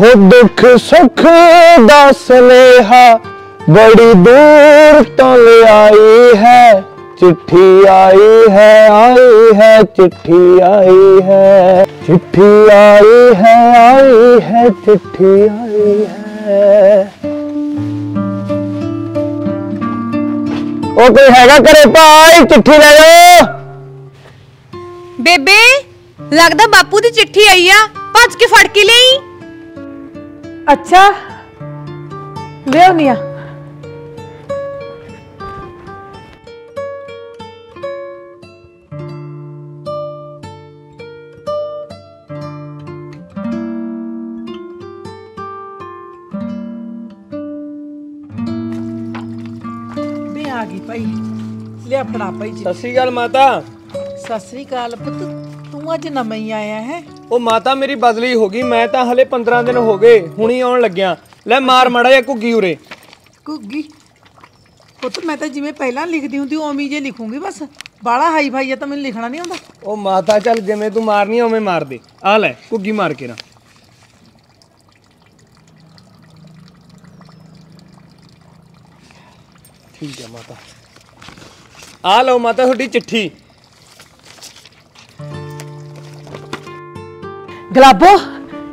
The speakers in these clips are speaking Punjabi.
ਹੋ ਦੁੱਖ ਸੁੱਖ ਦਾ ਸੁਨੇਹਾ ਬੜੀ ਦੂਰ ਤੋਂ ਲਿਆਈ ਹੈ। ਚਿੱਠੀ ਆਈ ਹੈ ਆਈ ਹੈ, ਚਿੱਠੀ ਆਈ ਹੈ। ਚਿੱਠੀ ਆਈ ਹੈ ਆਈ ਹੈ, ਚਿੱਠੀ ਆਈ ਹੈ। ਉਹ ਕੋਈ ਹੈਗਾ ਘਰੇ? ਭਾਈ, ਚਿੱਠੀ ਲੈ ਜਾਓ ਬੇਬੇ, ਲੱਗਦਾ ਬਾਪੂ ਦੀ ਚਿੱਠੀ ਆਈ ਆ। ਭੱਜ ਕੇ ਫੜ ਕੇ ਲਈ। ਅੱਛਾ। ਲਿਆਉਣੀ ਆ ਵੀ ਆ ਗਈ ਭਾਈ। ਲਿਆ ਫੜਾ ਭਾਈ ਜੀ। ਸਤਿ ਸ਼੍ਰੀ ਅਕਾਲ ਮਾਤਾ। ਸਤਿ ਸ੍ਰੀ ਅਕਾਲ ਪੁੱਤ। ਤੂੰ ਅੱਜ ਨਵਾਂ ਹੀ ਆਇਆ ਹੈ? ਉਹ ਮਾਤਾ ਮੇਰੀ ਬਦਲੀ ਹੋ ਗਈ ਮੈਂ ਤਾਂ ਹਲੇ 15 ਦਿਨ ਹੋ ਗਏ ਹੁਣੀ ਆਉਣ ਲੱਗਿਆ। ਲੈ ਮਾਰ ਮੜਾ ਜਾਂ ਘੁੱਗੀ ਉਰੇ। ਗੁੱਗੀ ਪੁੱਤ ਮੈਂ ਤਾਂ ਜਿਵੇਂ ਪਹਿਲਾਂ ਲਿਖਦੀ ਹੁੰਦੀ ਹੀ ਜੇ ਲਿਖੂੰਗੀ ਬਸ। ਬਾਲਾ ਹਾਈ ਫਾਈ ਆ ਤਾਂ ਮੈਨੂੰ ਲਿਖਣਾ ਨਹੀਂ ਆਉਂਦਾ। ਉਹ ਮਾਤਾ ਚੱਲ ਜਿਵੇਂ ਤੂੰ ਮਾਰਨੀ ਉਵੇਂ ਮਾਰ ਦੇ। ਆ ਲੈ ਘੁੱਗੀ ਮਾਰ ਕੇ ਨਾ। ਠੀਕ ਹੈ ਮਾਤਾ। ਆ ਲਓ ਮਾਤਾ ਤੁਹਾਡੀ ਚਿੱਠੀ। ਗਲਾਬੋ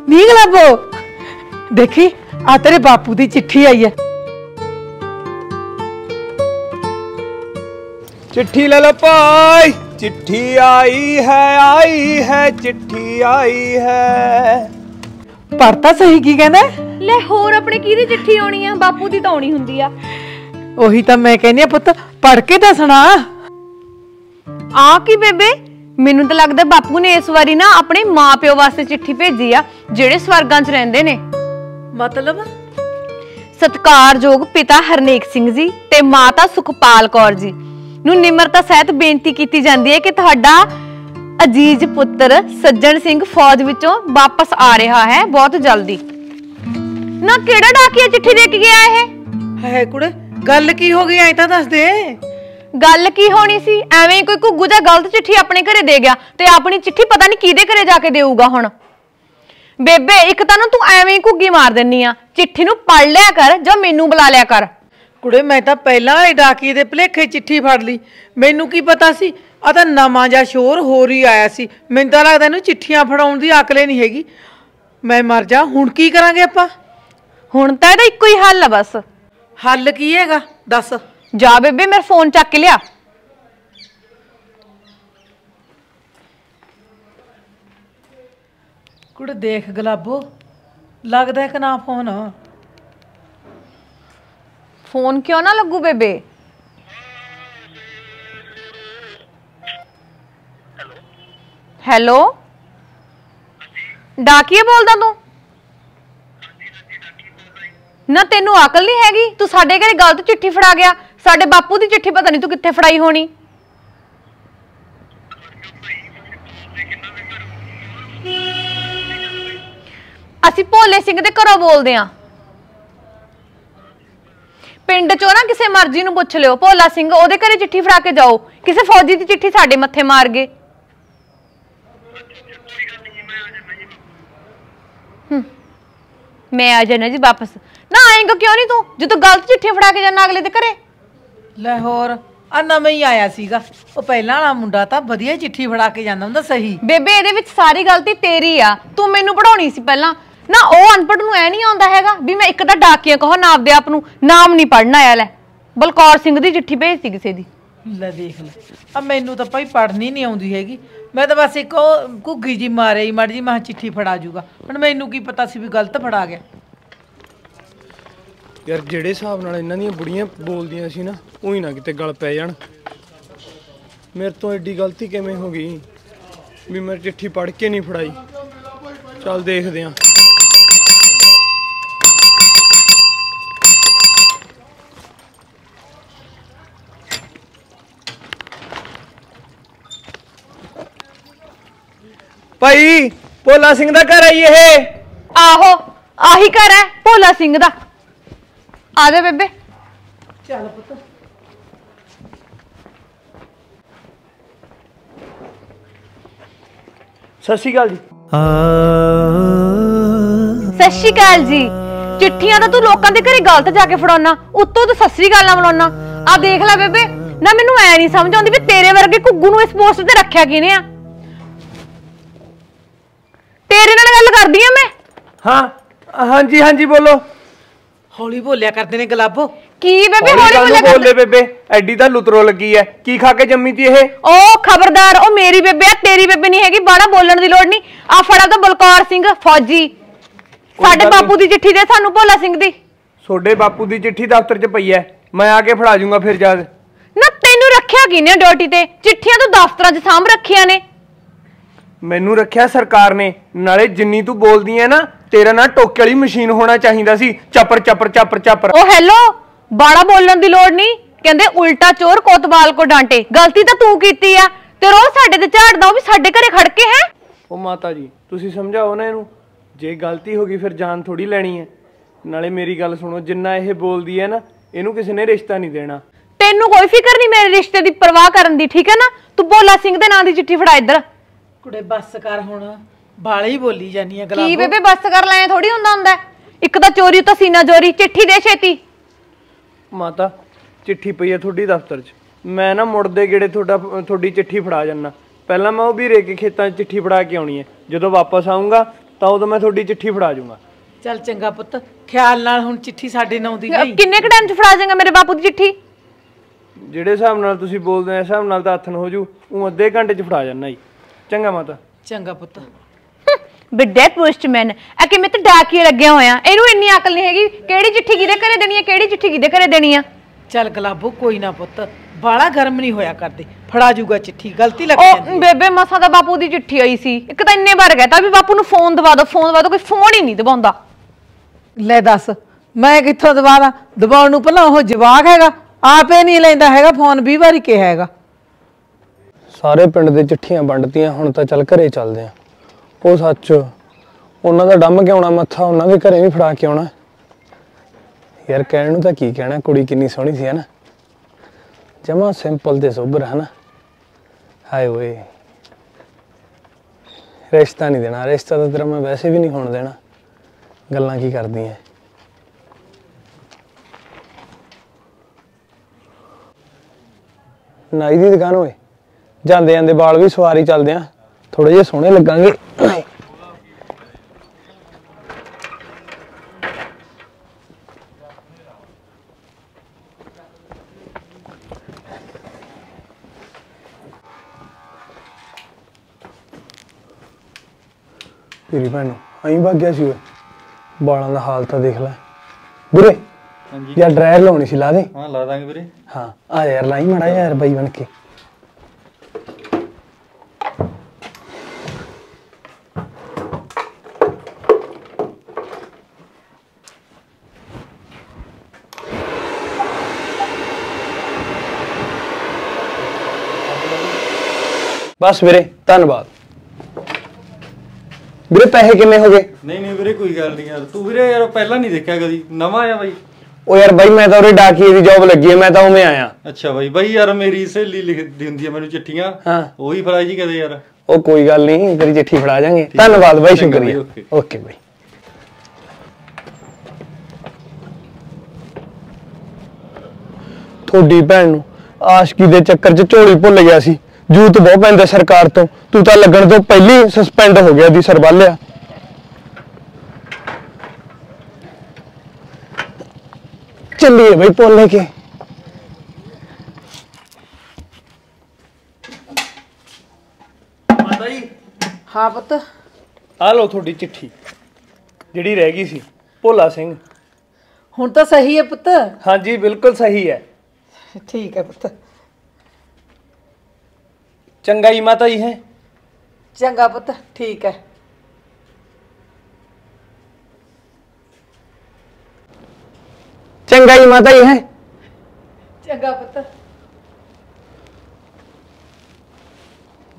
ਨੀ ਗਲਾਬੋ? ਦੇਖੀ ਆ ਤੇਰੇ ਬਾਪੂ ਦੀ ਚਿੱਠੀ ਆਈ ਹੈ ਚਿੱਠੀ ਲੈ ਲਓ ਭਾਈ ਚਿੱਠੀ ਆਈ ਹੈ ਆਈ ਹੈ ਚਿੱਠੀ ਆਈ ਹੈ। ਪੜਤਾ ਸਹੀ ਕੀ ਕਹਿੰਦਾ? ਹੈ? ਲੈ ਹੋਰ ਆਪਣੇ ਕਿਹਦੀ ਚਿੱਠੀ ਆਉਣੀ ਆ? ਬਾਪੂ ਦੀ ਤਾਂ ਆਉਣੀ ਹੁੰਦੀ ਆ। ਉਹੀ ਤਾਂ ਮੈਂ ਕਹਿੰਦੀ ਆ ਪੁੱਤ ਪੜ ਕੇ ਤਾਂ ਸੁਣਾ। ਆ ਕੀ ਬੇਬੇ? ਮੈਨੂੰ ਤਾਂ ਲੱਗਦਾ ਬਾਪੂ ਨੇ ਇਸ ਵਾਰੀ ਨਾ ਆਪਣੇ ਮਾਪਿਓ ਵਾਸਤੇ ਚਿੱਠੀ ਭੇਜੀ ਆ ਜਿਹੜੇ ਸਵਰਗਾਂ 'ਚ ਰਹਿੰਦੇ ਨੇ। ਮਤਲਬ? ਸਤਿਕਾਰਯੋਗ ਪਿਤਾ ਹਰਨੇਕ ਸਿੰਘ ਜੀ ਤੇ ਮਾਤਾ ਸੁਖਪਾਲ ਕੌਰ ਜੀ ਨੂੰ ਨਿਮਰਤਾ ਸਹਿਤ ਬੇਨਤੀ ਕੀਤੀ ਜਾਂਦੀ ਹੈ ਕਿ ਤੁਹਾਡਾ ਅਜੀਜ਼ ਪੁੱਤਰ ਸੱਜਣ ਸਿੰਘ ਫੌਜ ਵਿੱਚੋਂ ਵਾਪਸ ਆ ਰਿਹਾ ਹੈ ਬਹੁਤ ਜਲਦੀ। ਨਾ ਕਿਹੜਾ ਡਾਕੀਆ ਚਿੱਠੀ ਦੇ ਕੇ ਗਿਆ ਇਹ? ਹੈ ਕੁੜੇ ਗੱਲ ਕੀ ਹੋ ਗਈ ਐ ਤਾਂ ਦੱਸ ਦੇ। ਗੱਲ ਕੀ ਹੋਣੀ ਸੀ? ਐਵੇਂ ਹੀ ਕੋਈ ਘੁੱਗੂ ਜਾਂ ਗਲਤ ਚਿੱਠੀ ਆਪਣੇ ਘਰੇ ਦੇ ਗਿਆ ਤੇ ਆਪਣੀ ਚਿੱਠੀ ਪਤਾ ਨਹੀਂ ਕਿਹਦੇ ਘਰੇ ਜਾ ਕੇ ਦੇਊਗਾ ਹੁਣ? ਬੇਬੇ ਇੱਕ ਤਾਂ ਨਾ ਤੂੰ ਐਵੇਂ ਹੀ ਘੁੱਗੀ ਮਾਰ ਦਿੰਨੀ ਆ। ਚਿੱਠੀ ਨੂੰ ਪੜ ਲਿਆ ਕਰ ਜਾਂ ਮੈਨੂੰ ਬੁਲਾ ਲਿਆ ਕਰ। ਕੁੜੇ ਮੈਂ ਤਾਂ ਪਹਿਲਾਂ ਹੀ ਡਾਕੀ ਦੇ ਭਲੇਖੇ ਚਿੱਠੀ ਫੜ ਲਈ। ਮੈਨੂੰ ਕੀ ਪਤਾ ਸੀ? ਆ ਤਾਂ ਨਵਾਂ ਜਿਹਾ ਸ਼ੋਰ ਹੋਰ ਹੀ ਆਇਆ ਸੀ। ਮੈਨੂੰ ਤਾਂ ਲੱਗਦਾ ਇਹਨੂੰ ਚਿੱਠੀਆਂ ਫੜਾਉਣ ਦੀ ਅਕਲੇ ਨਹੀਂ ਹੈਗੀ। ਮੈਂ ਮਰ ਜਾ ਹੁਣ ਕੀ ਕਰਾਂਗੇ ਆਪਾਂ? ਹੁਣ ਤਾਂ ਇਹਦਾ ਇੱਕੋ ਹੀ ਹੱਲ ਆ ਬਸ। ਹੱਲ ਕੀ ਹੈਗਾ? ਦੱਸ। ਜਾ ਬੇਬੇ ਮੇਰਾ ਫੋਨ ਚੱਕ ਕੇ ਲਿਆ। ਕੁੜੇ ਦੇਖ ਗਲਾਬੋ ਲੱਗਦਾ ਹੈ ਕਿ ਨਾ ਫੋਨ ਫੋਨ ਕਿਉਂ ਨਾ ਲੱਗੂ ਬੇਬੇ? ਹੈਲੋ? ਡਾਕੀਏ ਬੋਲਦਾ ਤੂੰ? ਨਾ ਤੈਨੂੰ ਅਕਲ ਨਹੀਂ ਹੈਗੀ ਤੂੰ ਸਾਡੇ ਘਰੇ ਗਲਤ ਚਿੱਠੀ ਫੜਾ ਗਿਆ। ਸਾਡੇ ਬਾਪੂ ਦੀ ਚਿੱਠੀ ਪਤਾ ਨਹੀਂ ਤੂੰ ਕਿੱਥੇ ਫੜਾਈ ਹੋਣੀ। ਅਸੀਂ ਭੋਲੇ ਸਿੰਘ ਦੇ ਘਰੋਂ ਬੋਲਦੇ ਆਂ ਪਿੰਡ ਚੋਂ ਨਾ ਕਿਸੇ ਮਰਜ਼ੀ ਨੂੰ ਪੁੱਛ ਲਿਓ, ਭੋਲਾ ਸਿੰਘ, ਉਹਦੇ ਘਰੇ ਚਿੱਠੀ ਫੜਾ ਕੇ ਜਾਓ। ਕਿਸੇ ਫੌਜੀ ਦੀ ਚਿੱਠੀ ਸਾਡੇ ਮੱਥੇ ਮਾਰ ਗਏ। ਮੈਂ ਆ ਜਾਣਾ ਜੀ ਵਾਪਸ। ਨਾ ਆਏਗਾ ਕਿਉਂ ਨਹੀਂ ਤੂੰ? ਜਦੋਂ ਗਲਤ ਚਿੱਠੀ ਫੜਾ ਕੇ ਜਾਣਾ ਅਗਲੇ ਦੇ ਘਰੇ। ਲੈ ਹੋਰ ਆ ਨਵਾਂ ਹੀ ਆਇਆ ਸੀਗਾ। ਉਹ ਪਹਿਲਾਂ ਵਾਲਾ ਮੁੰਡਾ ਤਾਂ ਵਧੀਆ ਚਿੱਠੀ ਫੜਾ ਕੇ ਜਾਂਦਾ ਹੁੰਦਾ ਸਹੀ। ਬੇਬੇ ਇਹਦੇ ਵਿੱਚ ਸਾਰੀ ਗਲਤੀ ਤੇਰੀ ਆ। ਤੂੰ ਮੈਨੂੰ ਪੜਾਉਣੀ ਸੀ ਪਹਿਲਾਂ। ਨਾ ਉਹ ਅਨਪੜ੍ਹ ਨੂੰ ਐ ਨਹੀਂ ਆਉਂਦਾ ਹੈਗਾ ਵੀ ਮੈਂ ਇੱਕ ਤਾਂ ਡਾਕੀਆ ਕਹੋ ਨਾ ਆਪਦੇ ਆਪ ਨੂੰ ਨਾਮ ਨਹੀਂ ਪੜਨਾ ਆਇਆ ਲੈ। ਬਲਕੌਰ ਸਿੰਘ ਦੀ ਚਿੱਠੀ ਭੇਜਤੀ ਕਿਸੇ ਦੀ। ਲੈ ਦੇਖ ਲੈ ਆ ਮੈਨੂੰ ਤਾਂ ਭਾਈ ਪੜ੍ਹਨੀ ਨਹੀਂ ਆਉਂਦੀ ਹੈਗੀ। ਮੈਂ ਤਾਂ ਬਸ ਇੱਕ ਉਹ ਘੁੱਗੀ ਜੀ ਮਾਰੇ ਹੀ ਮੜ ਜੀ ਮੈਂ ਕਿਹਾ ਚਿੱਠੀ ਫੜਾ ਜੂਗਾ। ਹੁਣ ਮੈਨੂੰ ਕੀ ਪਤਾ ਸੀ ਵੀ ਗਲਤ ਫੜਾ ਗਿਆ। ਯਾਰ ਜਿਹੜੇ ਹਿਸਾਬ ਨਾਲ ਇਹਨਾਂ ਦੀਆਂ ਬੁੜੀਆਂ ਬੋਲਦੀਆਂ ਸੀ ਨਾ ਉਹੀ ਨਾ ਕਿਤੇ ਗਲ ਪੈ ਜਾਣ। ਮੇਰੇ ਤੋਂ ਐਡੀ ਗਲਤੀ ਕਿਵੇਂ ਹੋ ਗਈ? ਵੀ ਮੈਂ ਚਿੱਠੀ ਪੜ੍ਹ ਕੇ ਨਹੀਂ ਫੜਾਈ। ਚੱਲ ਦੇਖਦੇ ਆਂ। ਭਾਈ ਭੋਲਾ ਸਿੰਘ ਦਾ ਘਰ ਹੈ ਜੀ ਇਹ। ਆਹੋ ਆਹੀ ਘਰ ਹੈ ਭੋਲਾ ਸਿੰਘ ਦਾ। ਆ ਜਾ ਬੇਬੇ। ਚੱਲ ਪੁੱਤ। ਸਤਿ ਸ਼੍ਰੀ ਅਕਾਲ ਜੀ। ਸਤਿ ਸ਼੍ਰੀ ਅਕਾਲ ਜੀ। ਚਿੱਠੀਆਂ ਤਾਂ ਤੂੰ ਲੋਕਾਂ ਦੇ ਘਰੇ ਗਲਤ ਜਾ ਕੇ ਫੜਾਉਣਾ ਉੱਤੋਂ ਤੂੰ ਸਤਿ ਸ਼੍ਰੀ ਅਕਾਲ ਨਾਲ ਬੁਲਾਉਣਾ ਆ ਦੇਖ ਲੈ ਬੇਬੇ ਨਾ ਮੈਨੂੰ ਐ ਨਹੀਂ ਸਮਝ ਆਉਂਦੀ ਵੀ ਤੇਰੇ ਵਰਗੇ ਘੁੱਗੂ ਨੂੰ ਇਸ ਪੋਸਟ ਤੇ ਰੱਖਿਆ ਕਿਨੇ ਆ। ਤੇਰੇ ਨਾਲ ਗੱਲ ਕਰਦੀ ਆ ਮੈਂ। ਹਾਂ ਹਾਂਜੀ ਹਾਂਜੀ ਬੋਲੋ। ਹੌਲੀ ਬੋਲਿਆ ਕਰਦੇ ਨੇ ਗਲਾਬੋ। ਕੀ ਬੇਬੇ ਹੌਲੀ ਬੋਲਿਆ ਕਰ ਬੇਬੇ ਐਡੀ ਤਾਂ ਲੁਤਰੋ ਲੱਗੀ ਐ। ਕੀ ਖਾ ਕੇ ਜੰਮੀ ਤੀ ਇਹ? ਉਹ ਖਬਰਦਾਰ ਉਹ ਮੇਰੀ ਬੇਬੇ ਆ ਤੇਰੀ ਬੇਬੇ ਨਹੀਂ ਹੈਗੀ ਬਾੜਾ ਬੋਲਣ ਦੀ ਲੋੜ ਨਹੀਂ। ਆ ਫੜਾ ਤਾਂ ਬਲਕੌਰ ਸਿੰਘ ਫੌਜੀ। ਸਾਡੇ ਬਾਪੂ ਦੀ ਚਿੱਠੀ ਦੇ ਸਾਨੂੰ ਭੋਲਾ ਸਿੰਘ ਦੀ। ਤੁਹਾਡੇ ਬਾਪੂ ਦੀ ਚਿੱਠੀ ਦਫ਼ਤਰ 'ਚ ਪਈ ਐ। ਮੈਂ ਆ ਕੇ ਫੜਾ ਜੂੰਗਾ ਫਿਰ ਜਦ ਨਾ ਤੈਨੂੰ ਰੱਖਿਆ ਕਿਨੇ ਡਿਊਟੀ ਤੇ? ਚਿੱਠੀਆਂ ਤੂੰ ਦਫ਼ਤਰਾਂ 'ਚ ਸਾਂਭ ਰੱਖੀਆਂ ਨੇ। ਮੈਨੂੰ ਰੱਖਿਆ ਸਰਕਾਰ ਨੇ। ਨਾਲੇ ਜਿੰਨੀ ਤੂੰ ਬੋਲਦੀ ਐ ਨਾ ਤੇਰਾ ਨਾ ਟੋਕੇ ਵਾਲੀ ਮਸ਼ੀਨ ਹੋਣਾ ਚਾਹੀਦਾ ਸੀ। ਚੱਪਰ ਚੱਪਰ ਚੱਪਰ ਚੱਪਰ। ਉਹ ਹੈਲੋ ਬਾੜਾ ਬੋਲਣ ਦੀ ਲੋੜ ਨਹੀਂ। ਕਹਿੰਦੇ ਉਲਟਾ ਚੋਰ ਕੋਤਵਾਲ ਕੋ ਡਾਂਟੇ। ਗਲਤੀ ਤਾਂ ਤੂੰ ਕੀਤੀ ਆ। ਤੇ ਰੋਜ਼ ਸਾਡੇ ਤੇ ਝਾੜਦਾ ਉਹ ਵੀ ਸਾਡੇ ਘਰੇ ਖੜ ਕੇ ਹੈ। ਉਹ ਮਾਤਾ ਜੀ ਤੁਸੀਂ ਸਮਝਾਓ ਨਾ ਇਹਨੂੰ। ਜੇ ਗਲਤੀ ਹੋ ਗਈ ਫਿਰ ਜਾਨ ਥੋੜੀ ਲੈਣੀ ਐ ਨਾਲੇ ਮੇਰੀ ਗੱਲ ਸੁਣੋ ਜਿੰਨਾ ਇਹ ਬੋਲਦੀ ਐ ਨਾ ਇਹਨੂੰ ਕਿਸੇ ਨੇ ਰਿਸ਼ਤਾ ਨਹੀਂ ਦੇਣਾ। ਤੈਨੂੰ ਕੋਈ ਫਿਕਰ ਨਹੀਂ ਮੇਰੇ ਰਿਸ਼ਤੇ ਦੀ ਪਰਵਾਹ ਕਰਨ ਦੀ ਠੀਕ ਹੈ ਨਾ? ਤੂੰ ਭੋਲਾ ਸਿੰਘ ਦੇ ਨਾਂ ਦੀ ਚਿੱਠੀ ਫੜਾ ਇੱਧਰ। ਕੁੜੇ ਬੱਸ ਕਰ ਹੁਣ। ਬਾਲੇ ਹੀ ਬੋਲੀ ਜਾਨੀ ਆ ਕੀ ਗਲਾਬੋ। ਬੇਬੇ ਬੱਸ ਕਰ ਲੈ ਥੋੜੀ ਹੁੰਦਾ ਹੁੰਦਾ ਹੈ। ਇੱਕ ਤਾਂ ਚੋਰੀ ਤਾਂ ਸੀਨਾ ਚੋਰੀ ਚਿੱਠੀ ਦੇ ਛੇਤੀ। ਮਾਤਾ ਚਿੱਠੀ ਪਈ ਐ ਤੁਹਾਡੀ ਦਫ਼ਤਰ 'ਚ। ਮੈਂ ਨਾ ਮੁੜਦੇ ਗੇੜੇ ਤੁਹਾਡਾ ਤੁਹਾਡੀ ਚਿੱਠੀ ਫੜਾ ਜਾਨਾ ਪਹਿਲਾਂ ਮੈਂ ਉਹ ਵੀ ਰੇ ਕੇ ਖੇਤਾਂ 'ਚ ਚਿੱਠੀ ਫੜਾ ਕੇ ਆਉਣੀ ਐ ਜਦੋਂ ਵਾਪਸ ਆਉਂਗਾ ਤਾਂ ਉਦੋਂ ਮੈਂ ਤੁਹਾਡੀ ਚਿੱਠੀ ਫੜਾ ਜਾਊਂਗਾ ਚੱਲ ਚੰਗਾ ਪੁੱਤ ਖਿਆਲ ਨਾਲ ਹੁਣ ਚਿੱਠੀ ਸਾਡੇ ਨਾਂ ਦੀ ਨਹੀਂ। ਕਿੰਨੇ ਕੁ ਟਾਈਮ ਚ ਫੜਾ ਜਾਏਗਾ ਮੇਰੇ ਬਾਪੂ ਦੀ ਚਿੱਠੀ? ਜਿਹੜੇ ਹਿਸਾਬ ਨਾਲ ਤੁਸੀਂ ਬੋਲਦੇ ਆ ਇਸ ਹਿਸਾਬ ਨਾਲ ਤਾਂ ਹੱਥਨ ਹੋ ਜੂ। ਉਹ ਅੱਧੇ ਘੰਟੇ 'ਚ ਫੜਾ ਜਾਨਾ ਜੀ। ਚੰਗਾ ਮਾਤਾ। ਚੰਗਾ ਪੁੱਤ। ਬਿੱਡੇ ਪੋਸਟਮੈਨ ਆ ਕਿਵੇਂ ਤੇ ਡਾਕੀਏ ਲੱਗਿਆ ਹੋਇਆ? ਇਹਨੂੰ ਇੰਨੀ ਅਕਲ ਨਹੀਂ ਹੈਗੀ। ਕਿਹੜੀ ਚਿੱਠੀ ਕਿਹਦੇ ਘਰੇ ਦੇਣੀ ਹੈ ਕਿਹੜੀ ਚਿੱਠੀ ਕਿਹਦੇ ਘਰੇ ਦੇਣੀ ਆ? ਚੱਲ ਗਲਾਬੋ ਕੋਈ ਨਾ ਪੁੱਤ। ਬਾਲਾ ਗਰਮ ਨਹੀਂ ਹੋਇਆ ਕਰਦੇ। ਫੜਾ ਜੂਗਾ ਚਿੱਠੀ। ਗਲਤੀ ਲੱਗ ਜਾਂਦੀ ਉਹ ਬੇਬੇ ਮਸਾ ਦਾ ਬਾਪੂ ਦੀ ਚਿੱਠੀ ਆਈ ਸੀ। ਇੱਕ ਤਾਂ ਇੰਨੇ ਵਾਰ ਕਹਿਤਾ ਵੀ ਬਾਪੂ ਨੂੰ ਫੋਨ ਦਵਾ ਦਿਓ ਫੋਨ ਦਵਾ ਦਿਓ ਕੋਈ ਫੋਨ ਹੀ ਨਹੀਂ ਦਵਾਉਂਦਾ ਲੈ ਦੱਸ ਮੈਂ ਕਿੱਥੋਂ ਦਵਾਦਾ ਦਬਾਉਣ ਨੂੰ ਪਹਿਲਾਂ ਉਹ ਜਵਾਕ ਹੈਗਾ ਆਪੇ ਨਹੀਂ ਲੈਂਦਾ ਹੈਗਾ ਫੋਨ 20 ਵਾਰੀ ਕਿਹਾ ਹੈਗਾ। ਸਾਰੇ ਪਿੰਡ ਦੇ ਚਿੱਠੀਆਂ ਵੰਡਤੀਆਂ ਹੁਣ ਤਾਂ ਚੱਲ ਘਰੇ ਚੱਲਦੇ ਆ। ਉਹ ਸੱਚ, ਉਹਨਾਂ ਦਾ ਡੰਮ ਕੇ ਆਉਣਾ ਮੱਥਾ, ਉਹਨਾਂ ਦੇ ਘਰੇ ਵੀ ਫੜਾ ਕੇ ਆਉਣਾ? ਯਾਰ ਕਹਿਣ ਨੂੰ ਤਾਂ ਕੀ ਕਹਿਣਾ, ਕੁੜੀ ਕਿੰਨੀ ਸੋਹਣੀ ਸੀ, ਹਨਾ? ਜਮਾ ਸਿੰਪਲ ਤੇ ਸੋਬਰ, ਹਨਾ? ਹਾਏ ਓਏ। ਰਿਸ਼ਤਾ ਨਹੀਂ ਦੇਣਾ, ਰਿਸ਼ਤਾ ਤਾਂ ਤੇਰਾ ਮੈਂ ਵੈਸੇ ਵੀ ਨਹੀਂ ਹੋਣ ਦੇਣਾ। ਗੱਲਾਂ ਕੀ ਕਰਦੀ ਐ ਨਾਈ ਦੀ ਦੁਕਾਨ ਓਏ। ਜਾਂਦੇ ਜਾਂਦੇ ਵਾਲ ਵੀ ਸਵਾਰੀ ਚੱਲਦੇ ਆ। ਥੋੜੇ ਜਿਹਾ ਸੋਹਣੇ ਲੱਗਾਂਗੇ। ਤੇਰੀ ਭੈਣ ਨੂੰ ਐਂ ਵਗ ਗਿਆ ਸੀ ਓਏ ਵਾਲਾਂ ਦਾ ਹਾਲ ਤਾਂ ਦੇਖ ਲੈ। ਵੀਰੇ ਹਾਂਜੀ। ਯਾਰ ਡਰਾਇਰ ਲਾਉਣੀ ਸੀ ਲਾ ਦੇ। ਹਾਂ ਲਾ ਦਾਂਗੇ ਵੀਰੇ। ਹਾਂ ਆ ਯਾਰ ਲਾਈ ਮੜਾ ਯਾਰ ਬਾਈ ਬਣ ਕੇ। ਬਸ ਵੀਰੇ ਧੰਨਵਾਦ। ਵੀਰੇ ਪੈਸੇ ਕਿਵੇਂ ਹੋ ਗਏ? ਨਹੀਂ ਨਹੀਂ ਵੀਰੇ ਕੋਈ ਗੱਲ ਨਹੀਂ ਯਾਰ। ਤੂੰ ਵੀਰੇ ਯਾਰ ਪਹਿਲਾਂ ਨਹੀਂ ਦੇਖਿਆ ਕਦੀ? ਨਵਾਂ ਆਇਆ ਬਾਈ? ਉਹ ਯਾਰ ਬਾਈ ਮੈਂ ਤਾਂ ਉਰੇ ਡਾਕੀਏ ਦੀ ਜੌਬ ਲੱਗੀ ਹੈ ਮੈਂ ਤਾਂ ਉਵੇਂ ਆਇਆ। ਅੱਛਾ ਬਾਈ ਬਾਈ ਯਾਰ ਮੇਰੀ ਸਹੇਲੀ ਲਿਖਦੀ ਹੁੰਦੀ ਹੈ ਮੈਨੂੰ ਚਿੱਠੀਆਂ। ਹਾਂ। ਉਹੀ ਫੜਾਈ ਜੀ ਕਦੇ ਯਾਰ। ਉਹ ਕੋਈ ਗੱਲ ਨਹੀਂ ਤੇਰੀ ਚਿੱਠੀ ਫੜਾ ਜਾਾਂਗੇ। ਧੰਨਵਾਦ ਬਾਈ ਸ਼ੁਕਰੀਆ। ਓਕੇ। Okay bye. ਤੁਹਾਡੀ ਭੈਣ ਨੂੰ ਆਸ਼ਕੀ ਦੇ ਚੱਕਰ 'ਚ ਝੋਲੀ ਭੁੱਲ ਗਿਆ ਸੀ। ਜੂਤ ਬਹੁਤ ਪੈਂਦਾ ਸਰਕਾਰ ਤੋਂ। ਤੂੰ ਤਾਂ ਲੱਗਣ ਤੋਂ ਪਹਿਲੀ ਸਸਪੈਂਡ ਹੋ ਗਿਆ ਦੀ ਸਰਬਾਲਿਆ ਚੱਲੀਏ ਬਈ ਪੁੱਲ ਲੈ ਕੇ। ਮਾਤਾ ਜੀ। ਹਾਂ ਪੁੱਤ। ਆ ਲਓ ਤੁਹਾਡੀ ਚਿੱਠੀ ਜਿਹੜੀ ਰਹਿ ਗਈ ਸੀ ਭੋਲਾ ਸਿੰਘ। ਹੁਣ ਤਾਂ ਸਹੀ ਹੈ ਪੁੱਤ। ਹਾਂਜੀ ਬਿਲਕੁਲ ਸਹੀ ਹੈ। ਠੀਕ ਹੈ ਪੁੱਤ। ਚੰਗਾ ਜੀ ਮਾਤਾ ਜੀ ਹੈ। ਚੰਗਾ ਪੁੱਤ ਠੀਕ ਹੈ। ਚੰਗਾ ਜੀ ਮਾਤਾ ਜੀ ਹੈ। ਚੰਗਾ ਪੁੱਤ।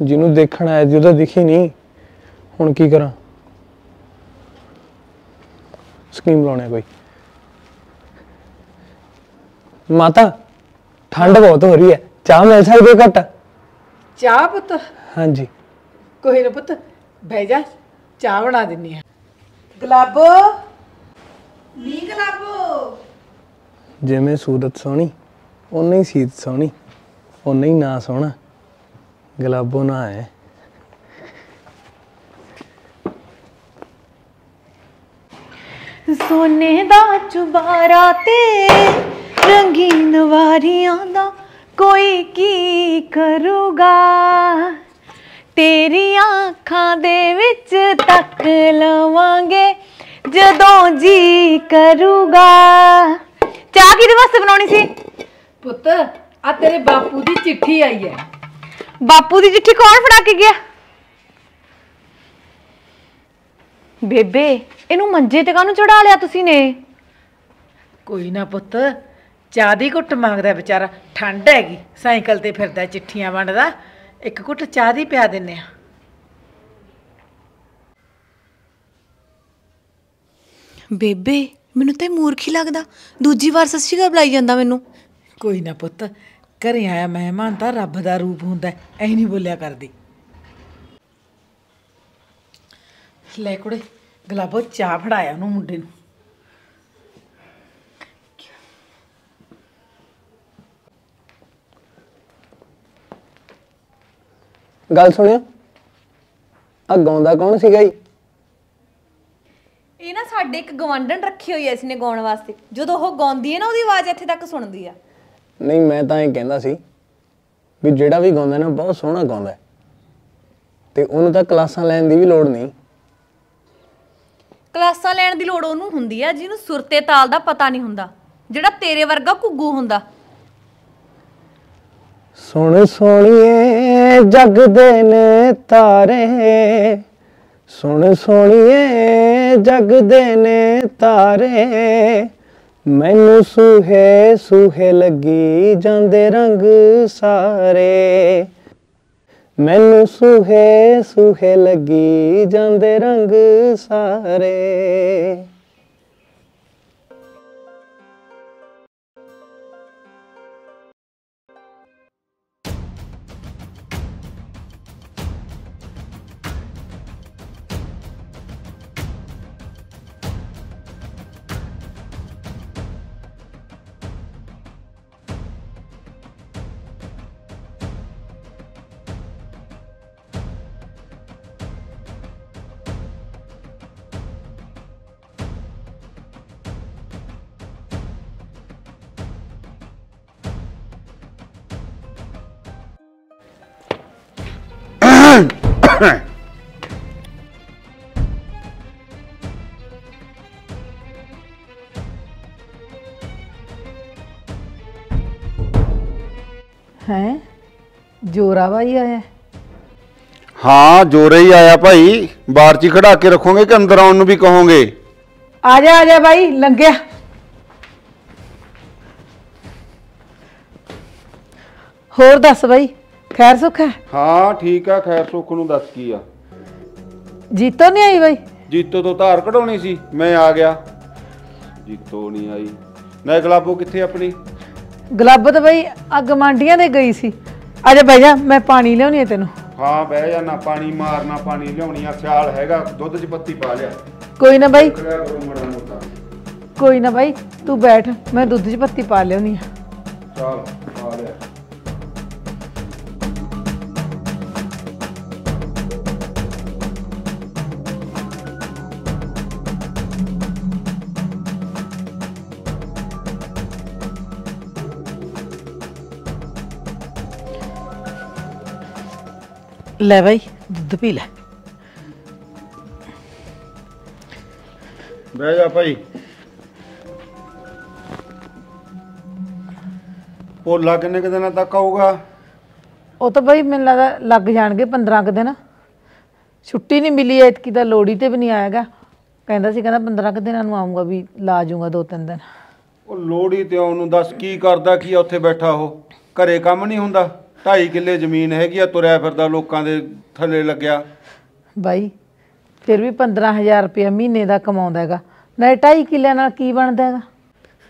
ਜਿਹਨੂੰ ਦੇਖਣ ਆਇਆ ਸੀ ਉਹ ਤਾਂ ਦਿਖੀ ਨਹੀਂ। ਹੁਣ ਕੀ ਕਰਾਂ? ਸਕੀਮ ਲਾਉਣੇ ਕੋਈ। ਮਾਤਾ ਠੰਡ ਬਹੁਤ ਹੋ ਰਹੀ ਹੈ। ਚਾਹ ਮਿਲ ਸਕਦੀ ਹੈ ਘੱਟ? ਚਾਹ ਪੁੱਤ? ਹਾਂਜੀ। ਕੋਈ ਨਾ ਪੁੱਤ ਬਹਿ ਜਾ ਚਾਹ ਬਣਾ ਦਿੰਨੀ ਆ। ਗੁਲਾਬੋ? ਲੀਕ ਲੱਭੋ ਜਿਵੇਂ ਸੂਰਤ ਸੋਹਣੀ ਉਨਾ ਹੀ ਸੀਤ ਸੋਹਣੀ ਉਨਾ ਹੀ ਨਾ ਸੋਹਣਾ। ਗਲਾਬੋ ਨਾ ਹੈ ਸੋਨੇ ਦਾ ਚੁਬਾਰਾ ਤੇ ਰੰਗੀਨ ਵਾਰੀਆਂ ਦਾ ਕੋਈ ਕੀ ਕਰੂਗਾ? ਤੇਰੀਆਂ ਅੱਖਾਂ ਦੇ ਵਿੱਚ ਤੱਕ ਲਵਾਂਗੇ ਜਦੋਂ ਜੀ ਕਰੂਗਾ। ਚਾਹ ਕਿਹਦੇ ਵਾਸਤੇ ਬਣਾਉਣੀ ਸੀ? ਪੁੱਤ ਆ ਤੇਰੇ ਬਾਪੂ ਦੀ ਚਿੱਠੀ ਆਈ ਹੈ। ਬਾਪੂ ਦੀ ਚਿੱਠੀ ਕੌਣ ਫੜਾ ਕੇ ਗਿਆ? ਬੇਬੇ ਇਹਨੂੰ ਮੰਜੇ ਤੇ ਕਾਹਨੂੰ ਚੜਾ ਲਿਆ ਤੁਸੀਂ ਨੇ? ਕੋਈ ਨਾ ਪੁੱਤ ਚਾਹ ਦੀ ਘੁੱਟ ਮੰਗਦਾ ਵਿਚਾਰਾ ਠੰਡ ਹੈਗੀ ਸਾਈਕਲ ਤੇ ਫਿਰਦਾ ਚਿੱਠੀਆਂ ਵੰਡਦਾ ਇੱਕ ਘੁੱਟ ਚਾਹ ਦੀ ਪਿਆ ਦਿੰਨੇ ਆ ਬੇਬੇ ਮੈਨੂੰ ਤਾਂ ਇਹ ਮੂਰਖ ਹੀ ਲੱਗਦਾ ਦੂਜੀ ਵਾਰ ਸੱਚੀ ਗੱਲ ਬੁਲਾਈ ਜਾਂਦਾ ਮੈਨੂੰ। ਕੋਈ ਨਾ ਪੁੱਤ ਘਰੇ ਆਇਆ ਮਹਿਮਾਨ ਤਾਂ ਰੱਬ ਦਾ ਰੂਪ ਹੁੰਦਾ ਐ ਨਹੀਂ ਬੋਲਿਆ ਕਰਦੀ। ਲੈ ਕੁੜੇ ਗਲਾਬੋ ਚਾਹ ਫੜਾਇਆ ਉਹਨੂੰ ਮੁੰਡੇ ਨੂੰ। ਗੱਲ ਸੁਣਿਓ। ਆ ਗਾਉਂਦਾ ਕੌਣ ਸੀਗਾ ਜੀ? ਇਹ ਨਾ ਸਾਡੇ ਇੱਕ ਗਵੰਡਨ ਰੱਖੀ ਹੋਈ ਐ ਇਸਨੇ ਗਾਉਣ ਵਾਸਤੇ। ਜਦੋਂ ਉਹ ਗਾਉਂਦੀ ਹੈ ਨਾ ਉਹਦੀ ਆਵਾਜ਼ ਇੱਥੇ ਤੱਕ ਸੁਣਦੀ ਆ। ਨਹੀਂ ਮੈਂ ਤਾਂ ਇਹ ਕਹਿੰਦਾ ਸੀ ਵੀ ਜਿਹੜਾ ਵੀ ਗਾਉਂਦਾ ਨਾ ਬਹੁਤ ਸੋਹਣਾ ਗਾਉਂਦਾ। ਤੇ ਉਹਨੂੰ ਤਾਂ ਕਲਾਸਾਂ ਲੈਣ ਦੀ ਵੀ ਲੋੜ ਨਹੀਂ। ਕਲਾਸਾਂ ਲੈਣ ਦੀ ਲੋੜ ਉਹਨੂੰ ਹੁੰਦੀ ਆ ਜਿਹਨੂੰ ਸੁਰ ਤੇ ਤਾਲ ਦਾ ਪਤਾ ਨਹੀਂ ਹੁੰਦਾ। ਜਿਹੜਾ ਤੇਰੇ ਵਰਗਾ ਘੁੱਗੂ ਹੁੰਦਾ। ਸੁਣ ਸੋਣੀਏ ਜਗਦੇ ਨੇ ਤਾਰੇ। ਸੁਣ ਸੋਣੀਏ ਜਗਦੇ ਨੇ ਤਾਰੇ। ਮੈਨੂੰ ਸੁਹੇ, ਸੂਹੇ ਲੱਗੀ ਜਾਂਦੇ ਰੰਗ ਸਾਰੇ। ਮੈਨੂੰ ਸੁਹੇ, ਸੂਹੇ ਲੱਗੀ ਜਾਂਦੇ ਰੰਗ ਸਾਰੇ। ਜੋਰਾਵਾ ਹੀ ਆਇਆ ਹਾਂ ਜੋਰੇ ਹੀ ਆਇਆ ਭਾਈ। ਬਾਹਰ 'ਚ ਹੀ ਖੜਾ ਕੇ ਰੱਖੋਗੇ ਕਿ ਅੰਦਰ ਆਉਣ ਨੂੰ ਵੀ ਕਹੋਗੇ? ਆ ਜਾ ਆ ਜਾ ਬਾਈ ਲੰਘਿਆ। ਹੋਰ ਦੱਸ ਬਾਈ ਖੈਰ ਸੁੱਖ ਹੈ? ਹਾਂ ਠੀਕ ਆ ਖੈਰ ਸੁੱਖ ਨੂੰ ਦੱਸ ਕੀ ਆ। ਜੀਤੋ ਨਹੀਂ ਆਈ ਬਾਈ? ਜੀਤੋ ਤੋਂ ਧਾਰ ਕਢਾਉਣੀ ਸੀ ਮੈਂ ਆ ਗਿਆ। ਜੀਤੋ ਨਹੀਂ ਆਈ। ਨਾ ਗਲਾਬੋ ਕਿੱਥੇ ਆਪਣੀ? ਗਲੱਬ ਤਾਂ ਬਾਈ ਆ ਗਮਾਂਡੀਆਂ ਦੇ ਗਈ ਸੀ। ਆ ਜਾ ਬਹਿ ਜਾ ਮੈਂ ਪਾਣੀ ਲਿਆਉਣੀ ਹੈ ਤੈਨੂੰ। ਹਾਂ ਬਹਿ ਜਾ ਨਾ ਪਾਣੀ ਮਾਰਨਾ ਪਾਣੀ ਲਿਆਉਣੀ ਆ ਸਿਆਲ ਹੈਗਾ ਦੁੱਧ 'ਚ ਪੱਤੀ ਪਾ ਲਿਆ। ਕੋਈ ਨਾ ਬਾਈ। ਕਰਿਆ ਕਰੋ ਮੜਾ ਮੋਟਾ। ਕੋਈ ਨਾ ਬਾਈ ਤੂੰ ਬੈਠ ਮੈਂ ਦੁੱਧ 'ਚ ਪੱਤੀ ਪਾ ਲਿਆਉਣੀ ਆ। ਚੱਲ। ਲੈ ਬਾਈ ਦੁੱਧ ਪੀ ਲੈ। ਬਹਿ ਜਾ ਭਾਈ। ਪੋਲਾ ਕਿੰਨੇ ਕੁ ਦਿਨਾਂ ਤੱਕ ਆਊਗਾ? ਉਹ ਤਾਂ ਬਾਈ ਮੈਨੂੰ ਲੱਗਦਾ ਲੱਗ ਜਾਣਗੇ 15 ਕੁ ਦਿਨ। ਛੁੱਟੀ ਨਹੀਂ ਮਿਲੀ ਐਤਕੀ ਤਾਂ ਲੋੜੀ ਤੇ ਵੀ ਨਹੀਂ ਆਏਗਾ ਕਹਿੰਦਾ ਸੀ ਕਹਿੰਦਾ 15 ਕੁ ਦਿਨਾਂ ਨੂੰ ਆਉਂਗਾ ਵੀ ਲਾ ਜਾਊਗਾ ਦੋ ਤਿੰਨ ਦਿਨ। ਉਹ ਲੋੜੀ ਤੇ ਉਹਨੂੰ ਦੱਸ ਕੀ ਕਰਦਾ ਕੀ ਆ ਉੱਥੇ ਬੈਠਾ ਉਹ? ਘਰੇ ਕੰਮ ਨਹੀਂ ਹੁੰਦਾ? 2.5 ਕਿੱਲੇ ਜ਼ਮੀਨ ਹੈਗੀ ਆ ਤੁਰਿਆ ਫਿਰਦਾ ਲੋਕਾਂ ਦੇ ਥੱਲੇ ਲੱਗਿਆ। ਬਾਈ ਫਿਰ ਵੀ 15000 ਰੁਪਇਆ ਮਹੀਨੇ ਦਾ ਕਮਾਉਂਦਾ ਹੈਗਾ। ਨਾ 2.5 ਕਿੱਲਿਆਂ ਨਾਲ ਕੀ ਬਣਦਾ ਹੈਗਾ?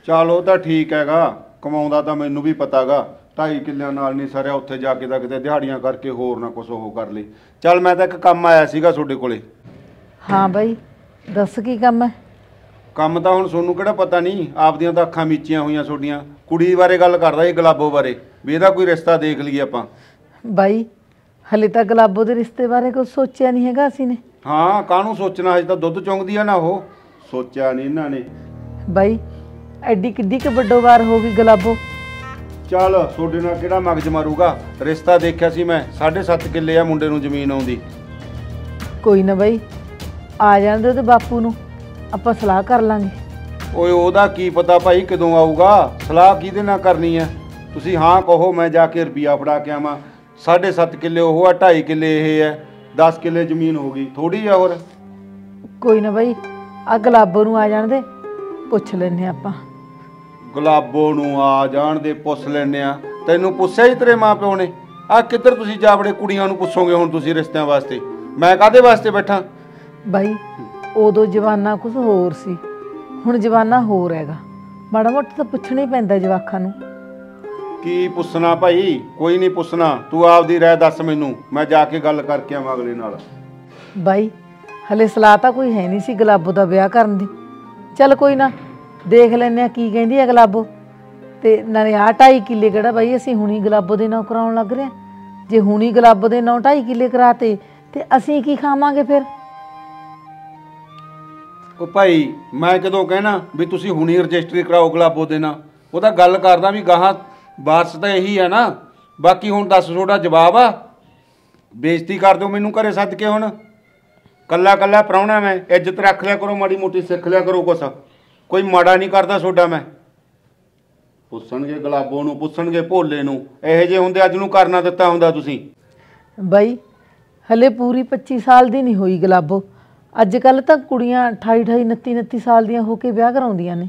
ਚੱਲ ਉਹ ਤਾਂ ਠੀਕ ਹੈਗਾ ਕਮਾਉਂਦਾ ਤਾਂ ਮੈਨੂੰ ਵੀ ਪਤਾਗਾ। 2.5 ਕਿੱਲਿਆਂ ਨਾਲ ਨਹੀਂ ਸਰਿਆ ਉੱਥੇ ਜਾ ਕੇ ਤਾਂ ਕਿਤੇ ਦਿਹਾੜੀਆਂ ਕਰਕੇ ਹੋਰ ਨਾ ਕੁਝ ਉਹ ਕਰ ਲਈ ਚੱਲ ਮੈਂ ਤਾਂ ਇੱਕ ਕੰਮ ਆਇਆ ਸੀਗਾ ਤੁਹਾਡੇ ਕੋਲੇ। ਹਾਂ ਬਾਈ ਦੱਸ ਕੀ ਕੰਮ ਹੈ? ਕੰਮ ਤਾਂ ਹੁਣ ਤੁਹਾਨੂੰ ਕਿਹੜਾ ਪਤਾ ਨਹੀਂ ਆਪਦੀਆਂ ਤਾਂ ਅੱਖਾਂ ਮੀਚੀਆਂ ਹੋਈਆਂ ਤੁਹਾਡੀਆਂ ਕੁੜੀ ਬਾਰੇ ਗੱਲ ਕਰਦਾ ਸੀ ਗੁਲਾਬੋ ਬਾਰੇ ਵੀ ਇਹਦਾ ਕੋਈ ਰਿਸ਼ਤਾ ਦੇਖ ਲਈਏ ਆਪਾਂ। ਬਾਈ ਹਲੇ ਤਾਂ ਗੁਲਾਬੋ ਦੇ ਰਿਸ਼ਤੇ ਬਾਰੇ ਕੁਝ ਸੋਚਿਆ ਨਹੀਂ ਹੈਗਾ ਅਸੀਂ ਨੇ। ਹਾਂ ਕਾਹਨੂੰ ਸੋਚਣਾ ਅਜੇ ਤਾਂ ਦੁੱਧ ਚੁੰਗਦੀ ਆ ਨਾ ਉਹ। ਸੋਚਿਆ ਨਹੀਂ ਇਹਨਾਂ ਨੇ। ਬਾਈ ਐਡੀ ਕਿੱਡੀ ਕੁ ਵੱਡੋ ਵਾਰ ਹੋ ਗਈ ਗੁਲਾਬੋ। ਚੱਲ ਤੁਹਾਡੇ ਨਾਲ ਕਿਹੜਾ ਮਗਜ ਮਾਰੂਗਾ? ਰਿਸ਼ਤਾ ਦੇਖਿਆ ਸੀ ਮੈਂ 7.5 ਕਿੱਲੇ ਆ ਮੁੰਡੇ ਨੂੰ ਜ਼ਮੀਨ ਆਉਂਦੀ। ਕੋਈ ਨਾ ਬਾਈ ਆ ਜਾਂਦੇ ਉਹਦੇ ਬਾਪੂ ਨੂੰ। ਆਪਾਂ ਸਲਾਹ ਕਰ ਲਾਂਗੇ। ਓਏ ਉਹਦਾ ਕੀ ਪਤਾ ਭਾਈ ਕਦੋਂ ਆਊਗਾ? ਸਲਾਹ ਕਿਹਦੇ ਨਾਲ ਕਰਨੀ ਹੈ? ਤੁਸੀਂ ਹਾਂ ਕਹੋ ਮੈਂ ਜਾ ਕੇ ਰੁਪਿਆ ਫੜਾ ਕੇ ਆਵਾਂ। 7.5 ਕਿੱਲੇ ਉਹ ਆ 2.5 ਕਿੱਲੇ ਇਹ ਹੈ। 10 ਕਿੱਲੇ ਜ਼ਮੀਨ ਹੋ ਗਈ। ਥੋੜੀ ਆ ਹੋਰ? ਕੋਈ ਨਾ ਬਾਈ ਆ ਗੁਲਾਬੋ ਨੂੰ ਆ ਜਾਣ ਦੇ। ਪੁੱਛ ਲੈਨੇ ਆਪਾਂ। ਗੁਲਾਬੋ ਨੂੰ ਆ ਜਾਣ ਦੇ ਪੁੱਛ ਲੈਨੇ ਆ ਤੈਨੂੰ ਪੁੱਛਿਆ ਹੀ ਤੇਰੇ ਮਾਪਿਓ ਨੇ। ਆ ਕਿੱਧਰ ਤੁਸੀਂ ਜਾਵੜੇ ਕੁੜੀਆਂ ਨੂੰ ਪੁੱਛੋਗੇ ਹੁਣ ਤੁਸੀਂ ਰਿਸ਼ਤਿਆਂ ਵਾਸਤੇ? ਮੈਂ ਕਾਦੇ ਵਾਸਤੇ ਬੈਠਾ? ਬਾਈ ਉਦੋਂ ਜਵਾਨਾ ਕੁਝ ਹੋਰ ਸੀ। ਹੁਣ ਜਵਾਨਾ ਹੋਰ ਹੈਗਾ। ਮਾੜਾ ਮੋਟਾ ਤਾਂ ਪੁੱਛਣਾ ਹੀ ਪੈਂਦਾ ਜਵਾਖਾਂ ਨੂੰ। ਕੀ ਪੁੱਛਣਾ ਭਾਈ? ਕੋਈ ਨਹੀਂ ਪੁੱਛਣਾ। ਤੂੰ ਆਪਦੀ ਰਾਏ ਦੱਸ ਮੈਨੂੰ। ਮੈਂ ਜਾ ਕੇ ਗੱਲ ਕਰਕੇ ਆਵਾਂ ਅਗਲੇ ਨਾਲ। ਬਾਈ ਹਲੇ ਸਲਾਹ ਤਾਂ ਕੋਈ ਹੈ ਨਹੀਂ ਸੀ ਗੁਲਾਬੋ ਦਾ ਵਿਆਹ ਕਰਨ ਦੀ। ਚੱਲ ਕੋਈ ਨਾ ਦੇਖ ਲੈਨੇ ਆ ਕੀ ਕਹਿੰਦੀ ਹੈ ਗੁਲਾਬੋ। ਤੇ ਨਾਲੇ ਆਹ ਢਾਈ ਕਿੱਲੇ ਕਿਹੜਾ ਬਾਈ? ਅਸੀਂ ਹੁਣੀ ਗੁਲਾਬੋ ਦੇ ਨਾਂ ਕਰਾਉਣ ਲੱਗ ਰਹੇ ਹਾਂ। ਜੇ ਹੁਣੀ ਗੁਲਾਬੋ ਦੇ ਨਾਂ ਢਾਈ ਕਿੱਲੇ ਕਰਾਤੇ ਤੇ ਅਸੀਂ ਕੀ ਖਾਵਾਂਗੇ ਫਿਰ? ਉਹ ਭਾਈ, ਮੈਂ ਕਦੋਂ ਕਹਿਣਾ ਵੀ ਤੁਸੀਂ ਹੁਣੀ ਰਜਿਸਟਰੀ ਕਰਾਓ ਗੁਲਾਬੋ ਦੇ ਨਾਲ। ਉਹ ਤਾਂ ਗੱਲ ਕਰਦਾ ਵੀ ਗਾਹਾਂ ਵਾਰਸ ਤਾਂ ਇਹੀ ਆ ਨਾ। ਬਾਕੀ ਹੁਣ ਦੱਸ ਤੁਹਾਡਾ ਜਵਾਬ ਆ। ਬੇਇੱਜ਼ਤੀ ਕਰ ਦਿਓ ਮੈਨੂੰ ਘਰੇ ਸੱਦ ਕੇ ਹੁਣ। ਕੱਲਾ ਕੱਲਾ ਪ੍ਰਾਹੁਣਾ ਮੈਂ, ਇੱਜ਼ਤ ਰੱਖ ਲਿਆ ਕਰੋ, ਮਾੜੀ ਮੋਟੀ ਸਿੱਖ ਲਿਆ ਕਰੋ ਕੁਛ। ਕੋਈ ਮਾੜਾ ਨਹੀਂ ਕਰਦਾ ਤੁਹਾਡਾ ਮੈਂ। ਪੁੱਛਣਗੇ ਗੁਲਾਬੋ ਨੂੰ, ਪੁੱਛਣਗੇ ਭੋਲੇ ਨੂੰ। ਇਹੋ ਜਿਹੇ ਹੁੰਦੇ ਅੱਜ ਨੂੰ ਕਰਨਾ ਦਿੱਤਾ ਹੁੰਦਾ ਤੁਸੀਂ। ਬਈ, ਹਲੇ ਪੂਰੀ 25 ਸਾਲ ਦੀ ਨਹੀਂ ਹੋਈ ਗੁਲਾਬੋ। ਅੱਜ ਕੱਲ ਤਾਂ ਕੁੜੀਆਂ 28 28 29 29 ਸਾਲ ਦੀਆਂ ਹੋ ਕੇ ਵਿਆਹ ਕਰਾਉਂਦੀਆਂ ਨੇ।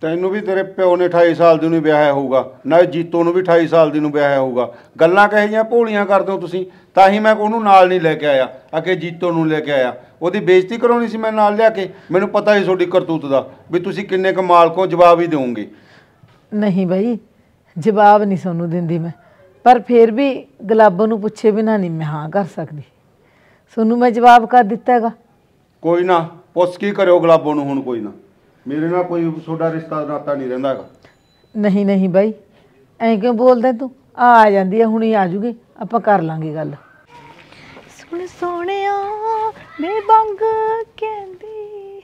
ਤੈਨੂੰ ਵੀ ਤੇਰੇ ਪਿਓ ਨੇ 28 ਸਾਲ ਦੀ ਨੂੰ ਵਿਆਹਿਆ ਹੋਊਗਾ ਨਾ ਜੀਤੋ ਨੂੰ ਵੀ 28 ਸਾਲ ਦੀ ਨੂੰ ਵਿਆਹਿਆ ਹੋਊਗਾ। ਗੱਲਾਂ ਕਹੇ ਜੀਆਂ ਭੋਲੀਆਂ ਕਰਦੇ ਹੋ ਤੁਸੀਂ? ਤਾਂ ਹੀ ਮੈਂ ਉਹਨੂੰ ਨਾਲ ਨਹੀਂ ਲੈ ਕੇ ਆਇਆ ਅਕੇ ਜੀਤੋ ਨੂੰ ਲੈ ਕੇ ਆਇਆ। ਉਹਦੀ ਬੇਇੱਜ਼ਤੀ ਕਰਾਉਣੀ ਸੀ ਮੈਂ ਨਾਲ ਲਿਆ ਕੇ? ਮੈਨੂੰ ਪਤਾ ਹੀ ਤੁਹਾਡੀ ਕਰਤੂਤ ਦਾ ਵੀ ਤੁਸੀਂ ਕਿੰਨੇ ਕੁ ਮਾਲਕੋ ਜਵਾਬ ਹੀ ਦਿਓਗੇ। ਨਹੀਂ ਬਾਈ ਜਵਾਬ ਨਹੀਂ ਸਾਨੂੰ ਦਿੰਦੀ ਮੈਂ। ਪਰ ਫਿਰ ਵੀ ਗੁਲਾਬੋ ਨੂੰ ਪੁੱਛੇ ਬਿਨਾ ਨਹੀਂ ਮੈਂ ਹਾਂ ਕਰ ਸਕਦੀ। ਤੁਹਾਨੂੰ ਮੈਂ ਜਵਾਬ ਕਰ ਦਿੱਤਾ ਹੈਗਾ। ਕੋਈ ਨਾ ਪੁੱਛ ਕੀ ਕਰਿਓ ਗੁਲਾਬੋ ਨੂੰ ਹੁਣ ਕੋਈ ਨਾ। ਮੇਰੇ ਨਾਲ ਕੋਈ ਤੁਹਾਡਾ ਰਿਸ਼ਤਾ ਨਾਤਾ ਨਹੀਂ ਰਹਿੰਦਾ ਹੈਗਾ। ਨਹੀਂ ਨਹੀਂ ਬਾਈ ਐਂ ਕਿਉਂ ਬੋਲਦਾ ਤੂੰ? ਆ ਆ ਜਾਂਦੀ ਹੈ ਹੁਣੀ ਆ ਜੂਗੀ ਆਪਾਂ ਕਰ ਲਾਂਗੇ ਗੱਲ। ਸੁਣ ਸੋਹਣਿਆ ਮੈਂ ਬੰਗ ਕਹਿੰਦੀ।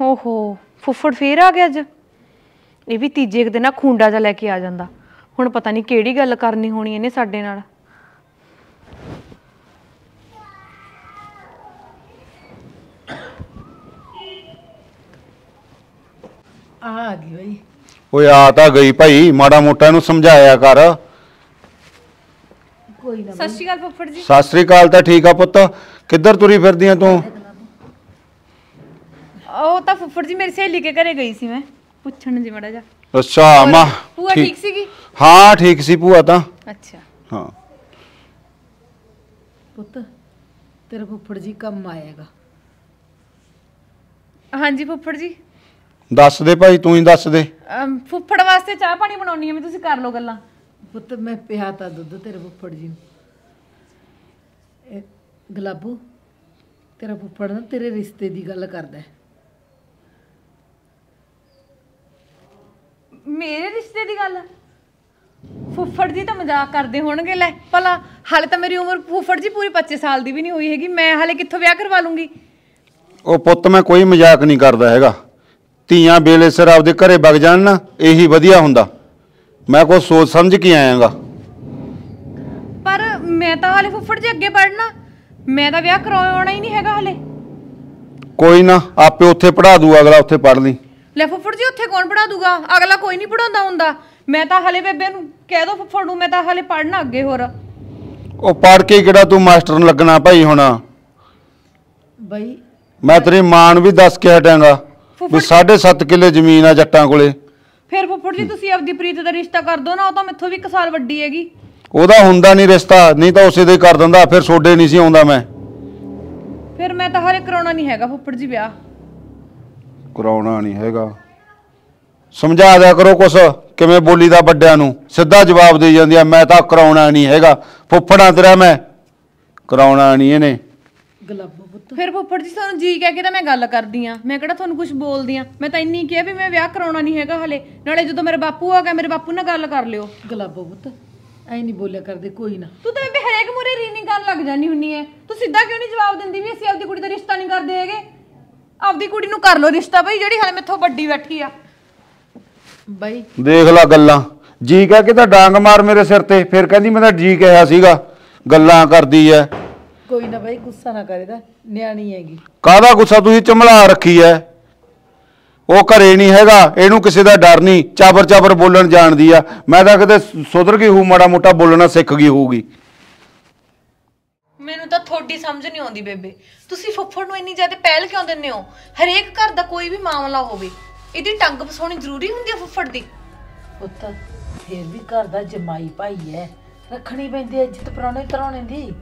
ਓਹੋ ਫੁੱਫੜ ਫੇਰ ਆ ਗਿਆ ਅੱਜ? ਇਹ ਵੀ ਤੀਜੇ ਦਿਨ ਨਾ ਖੁੰਡਾ ਜਾ ਲੈ ਕੇ ਆ ਜਾਂਦਾ। ਹੁਣ ਪਤਾ ਨਹੀਂ ਕਿਹੜੀ ਗੱਲ ਕਰਨੀ ਹੋਣੀ ਇਹਨੇ ਸਾਡੇ ਨਾਲ। ਆ ਆ ਗਈ ਬਾਈ। ਓਏ ਆ ਤਾਂ ਗਈ ਭਾਈ ਮਾੜਾ ਮੋਟਾ ਇਹਨੂੰ ਸਮਝਾਇਆ ਕਰ। ਸਤਿ ਸ਼੍ਰੀ ਅਕਾਲ ਫੁੱਫੜ ਜੀ। ਸਤਿ ਸ੍ਰੀ ਅਕਾਲ ਤਾਂ ਠੀਕ ਆ ਪੁੱਤ। ਕਿੱਧਰ ਤੁਰੀ ਫਿਰਦੀ ਆ ਤੂੰ? ਉਹ ਤਾਂ ਫੁੱਫੜ ਜੀ ਮੇਰੀ ਸਹੇਲੀ ਕੇ ਘਰੇ ਗਈ ਸੀ ਮੈਂ। ਪੁੱਛਣ ਜੀ ਮੜਾ ਜਾ ਅੱਛਾ ਮਾਂ ਭੂਆ ਠੀਕ ਸੀਗੀ? ਹਾਂ ਠੀਕ ਸੀ ਭੂਆ ਤਾਂ। ਅੱਛਾ। ਹਾਂ। ਪੁੱਤ ਤੇਰਾ ਫੁੱਫੜ ਜੀ ਕੰਮ ਆਏਗਾ। ਹਾਂਜੀ ਫੁੱਫੜ ਜੀ। ਦੱਸ ਦੇ ਭਾਈ ਤੂੰ ਹੀ ਦੱਸ ਦੇ। ਅਮ, ਫੁੱਫੜ ਵਾਸਤੇ ਚਾਹ ਪਾਣੀ ਬਣਾਉਣੀ ਹੈ ਮੈਂ ਤੁਸੀਂ ਕਰ ਲਓ ਗੱਲਾਂ। ਪੁੱਤ ਮੈਂ ਪਿਆ ਤਾ ਦੁੱਧ ਤੇਰੇ ਫੁੱਫੜ ਜੀ ਨੂੰ। ਇਹ ਗੁਲਾਬੋ ਤੇਰਾ ਫੁੱਫੜ ਨਾ ਤੇਰੇ ਰਿਸ਼ਤੇ ਦੀ ਗੱਲ ਕਰਦਾ ਹੈ। ਮੇਰੇ ਰਿਸ਼ਤੇ ਦੀ ਗੱਲ? ਫੁੱਫੜ ਜੀ ਤਾਂ ਮਜ਼ਾਕ ਕਰਦੇ ਹੋਣਗੇ ਲੈ ਭਲਾ ਹਾਲੇ ਤਾਂ ਮੇਰੀ ਉਮਰ ਫੁੱਫੜ ਜੀ ਪੂਰੀ 25 ਸਾਲ ਦੀ ਵੀ ਨਹੀਂ ਹੋਈ ਹੈਗੀ ਮੈਂ ਹਾਲੇ ਕਿੱਥੋਂ ਵਿਆਹ ਕਰਵਾ ਲੂੰਗੀ? ਉਹ ਪੁੱਤ ਮੈਂ ਕੋਈ ਮਜ਼ਾਕ ਨਹੀਂ ਕਰਦਾ ਹੈਗਾ। ਧੀਆਂ ਬੇਲੇ ਸਿਰ ਆਪਦੇ ਘਰੇ ਵਗ ਜਾਣ ਨਾ ਇਹੀ ਵਧੀਆ ਹੁੰਦਾ। ਮੈਂ ਕੁਛ ਸੋਚ ਸਮਝ ਕੇ ਆਇਆਗਾ। ਪਰ ਮੈਂ ਤਾਂ ਹਾਲੇ ਫੁੱਫੜ ਜੀ ਅੱਗੇ ਪੜਨਾ ਮੈਂ ਤਾਂ ਵਿਆਹ ਕਰਾਉਣਾ ਹੀ ਨਹੀਂ ਹੈਗਾ ਹਾਲੇ। ਕੋਈ ਨਾ ਆਪੇ ਉੱਥੇ ਪੜਾ ਦੂ ਅਗਲਾ ਉੱਥੇ ਪੜ ਲਈ। ਲੈ ਫੁੱਫੜ ਜੀ ਉੱਥੇ ਕੌਣ ਪੜਾ ਦੂਗਾ? ਅਗਲਾ ਕੋਈ ਨਹੀਂ ਪੜਾਉਂਦਾ ਹੁੰਦਾ। ਮੈਂ ਤਾਂ ਹਾਲੇ ਬੇਬੇ ਨੂੰ ਕਹਿ ਦੋ ਫੁੱਫੜ ਨੂੰ ਮੈਂ ਤਾਂ ਹਾਲੇ ਪੜਨਾ ਅੱਗੇ ਹੋਰ। ਉਹ ਪੜ ਕੇ ਕਿਹੜਾ ਤੂੰ ਮਾਸਟਰ ਨੂੰ ਲੱਗਣਾ ਭਾਈ ਹੁਣ? ਬਾਈ ਮੈਂ ਤੇਰੀ ਮਾਂ ਨੂੰ ਵੀ ਦੱਸ ਕੇ ਹਟਾਂਗਾ ਵੀ 7.5 ਕਿੱਲੇ ਜ਼ਮੀਨ ਆ ਜੱਟਾਂ ਕੋਲੇ। ਫਿਰ ਫੁੱਫੜ ਜੀ ਤੁਸੀਂ ਆਪਦੀ ਪ੍ਰੀਤ ਦਾ ਰਿਸ਼ਤਾ ਕਰ ਦੋ ਨਾ ਉਹ ਤਾਂ ਮੈਥੋਂ ਵੀ ਇੱਕ ਸਾਲ ਵੱਡੀ ਹੈਗੀ। ਉਹਦਾ ਹੁੰਦਾ ਨਹੀਂ ਰਿਸ਼ਤਾ ਨਹੀਂ ਤਾਂ ਉਸੇ ਦੇ ਕਰ ਦਿੰਦਾ ਫਿਰ ਸੋਡੇ ਨਹੀਂ ਸੀ ਆਉਂਦਾ ਮੈਂ। ਫਿਰ ਮੈਂ ਤਾਂ ਹਾਲੇ ਕਰਾਉਣਾ ਨਹੀਂ ਹੈਗਾ ਫੁੱਫੜ ਜੀ ਵਿਆਹ। ਕਰਾਉਣਾ ਨਹੀਂ ਹੈਗਾ। ਸਮਝਾ ਦਿਆ ਕਰੋ ਕੁਛ ਕਿਵੇਂ ਬੋਲੀ ਦਾ ਵੱਡਿਆਂ ਨੂੰ। ਸਿੱਧਾ ਜਵਾਬ ਦੇ ਜਾਂਦੀ ਆ ਮੈਂ ਤਾਂ ਕਰਾਉਣਾ ਨਹੀਂ ਹੈਗਾ। ਫੁੱਫੜਾ ਤੇਰਾ ਮੈਂ ਕਰਾਉਣਾ ਨਹੀਂ ਇਹਨੇ। ਗਲਾਬੋ ਫਿਰ ਫੁੱਫੜ ਜੀ ਤੁਹਾਨੂੰ ਜੀ ਕਹਿ ਕੇ ਤਾਂ ਮੈਂ ਗੱਲ ਕਰਦੀ ਆ। ਮੈਂ ਕਿਹੜਾ ਤੁਹਾਨੂੰ ਕੁਝ ਬੋਲਦੀ ਆ? ਮੈਂ ਤਾਂ ਇੰਨੀ ਕਿਹਾ ਵੀ ਮੈਂ ਵਿਆਹ ਕਰਾਉਣਾ ਨਹੀਂ ਹੈਗਾ ਹਲੇ। ਨਾਲੇ ਜਦੋਂ ਮੇਰੇ ਬਾਪੂ ਆ ਗਿਆ ਮੇਰੇ ਬਾਪੂ ਨਾਲ ਗੱਲ ਕਰ ਲਿਓ। ਗਲਾਬੋ ਪੁੱਤ ਐ ਨਹੀਂ ਬੋਲਿਆ ਕਰਦੇ ਕੋਈ ਨਾ। ਤੂੰ ਤਾਂ ਬੇਬੇ ਹਰੇਕ ਮੂਰੇ ਰੀਨੀ ਕਰਨ ਲੱਗ ਜਾਨੀ ਹੁੰਨੀ ਐ। ਤੂੰ ਸਿੱਧਾ ਕਿਉਂ ਨਹੀਂ ਜਵਾਬ ਦਿੰਦੀ ਵੀ ਅਸੀਂ ਆਪਦੀ ਕੁੜੀ ਦਾ ਰਿਸ਼ਤਾ ਨਹੀਂ ਕਰਦੇ ਹੈਗੇ? ਆਪਦੀ ਕੁੜੀ ਨੂੰ ਕਰ ਲਓ ਰਿਸ਼ਤਾ ਬਈ ਜਿਹੜੀ ਹਾਲੇ ਮੈਥੋਂ ਵੱਡੀ ਬੈਠੀ ਆ। ਬਾਈ। ਦੇਖ ਲੈ ਗੱਲਾਂ। ਜੀ ਕਹਿ ਕੇ ਤਾਂ ਡਾਂਗ ਮਾਰ ਮੇਰੇ ਸਿਰ ਤੇ। ਫਿਰ ਕਹਿੰਦੀ ਮੈਂ ਤਾਂ ਜੀ ਕਿਹਾ ਸੀਗਾ। ਗੱਲਾਂ ਕਰਦੀ ਐ। ਕੋਈ ਨਾ ਬਾਈ ਗੁੱਸਾ ਨਾ ਕਰੇਦਾ ਨਿਆਣੀ ਹੈਗੀ। ਕਾਹਦਾ ਗੁੱਸਾ? ਤੁਸੀਂ ਚਮਲਾ ਰੱਖੀ ਐ। ਉਹ ਘਰੇ ਨਹੀਂ ਹੈਗਾ ਇਹਨੂੰ ਕਿਸੇ ਦਾ ਡਰ ਨਹੀਂ। ਚਾਬਰ ਚਾਬਰ ਬੋਲਣ ਜਾਣਦੀ ਆ। ਮੈਂ ਤਾਂ ਕਿਤੇ ਸੁਧਰ ਗਈ ਹੂ ਮਾੜਾ ਮੋਟਾ ਬੋਲਣਾ ਸਿੱਖ ਗਈ ਹੋਊਗੀ। ਮੈਨੂੰ ਤਾਂ ਥੋੜੀ ਸਮਝ ਨਹੀਂ ਆਉਂਦੀ ਬੇਬੇ। ਤੁਸੀਂ ਫੁੱਫੜ ਨੂੰ ਇੰਨੀ ਜ਼ਿਆਦਾ ਪਹਿਲ ਕਿਉਂ ਦਿੰਦੇ ਹੋ? ਹਰੇਕ ਘਰ ਦਾ ਕੋਈ ਵੀ ਮਾਮਲਾ ਹੋਵੇ ਇਹਦੀ ਟੰਗ ਫਸਾਉਣੀ ਜ਼ਰੂਰੀ ਹੁੰਦੀ ਹੈ ਫੁੱਫੜ ਦੀ। ਪੁੱਤ ਫੇਰ ਵੀ ਘਰ ਦਾ ਜਮਾਈ ਭਾਈ ਹੈ ਰੱਖਣੀ ਪੈਂਦੀ ਹੈ ਇੱਜ਼ਤ ਪਰਾਉਣੇ ਤਰਾਉਣੇ ਦੀ।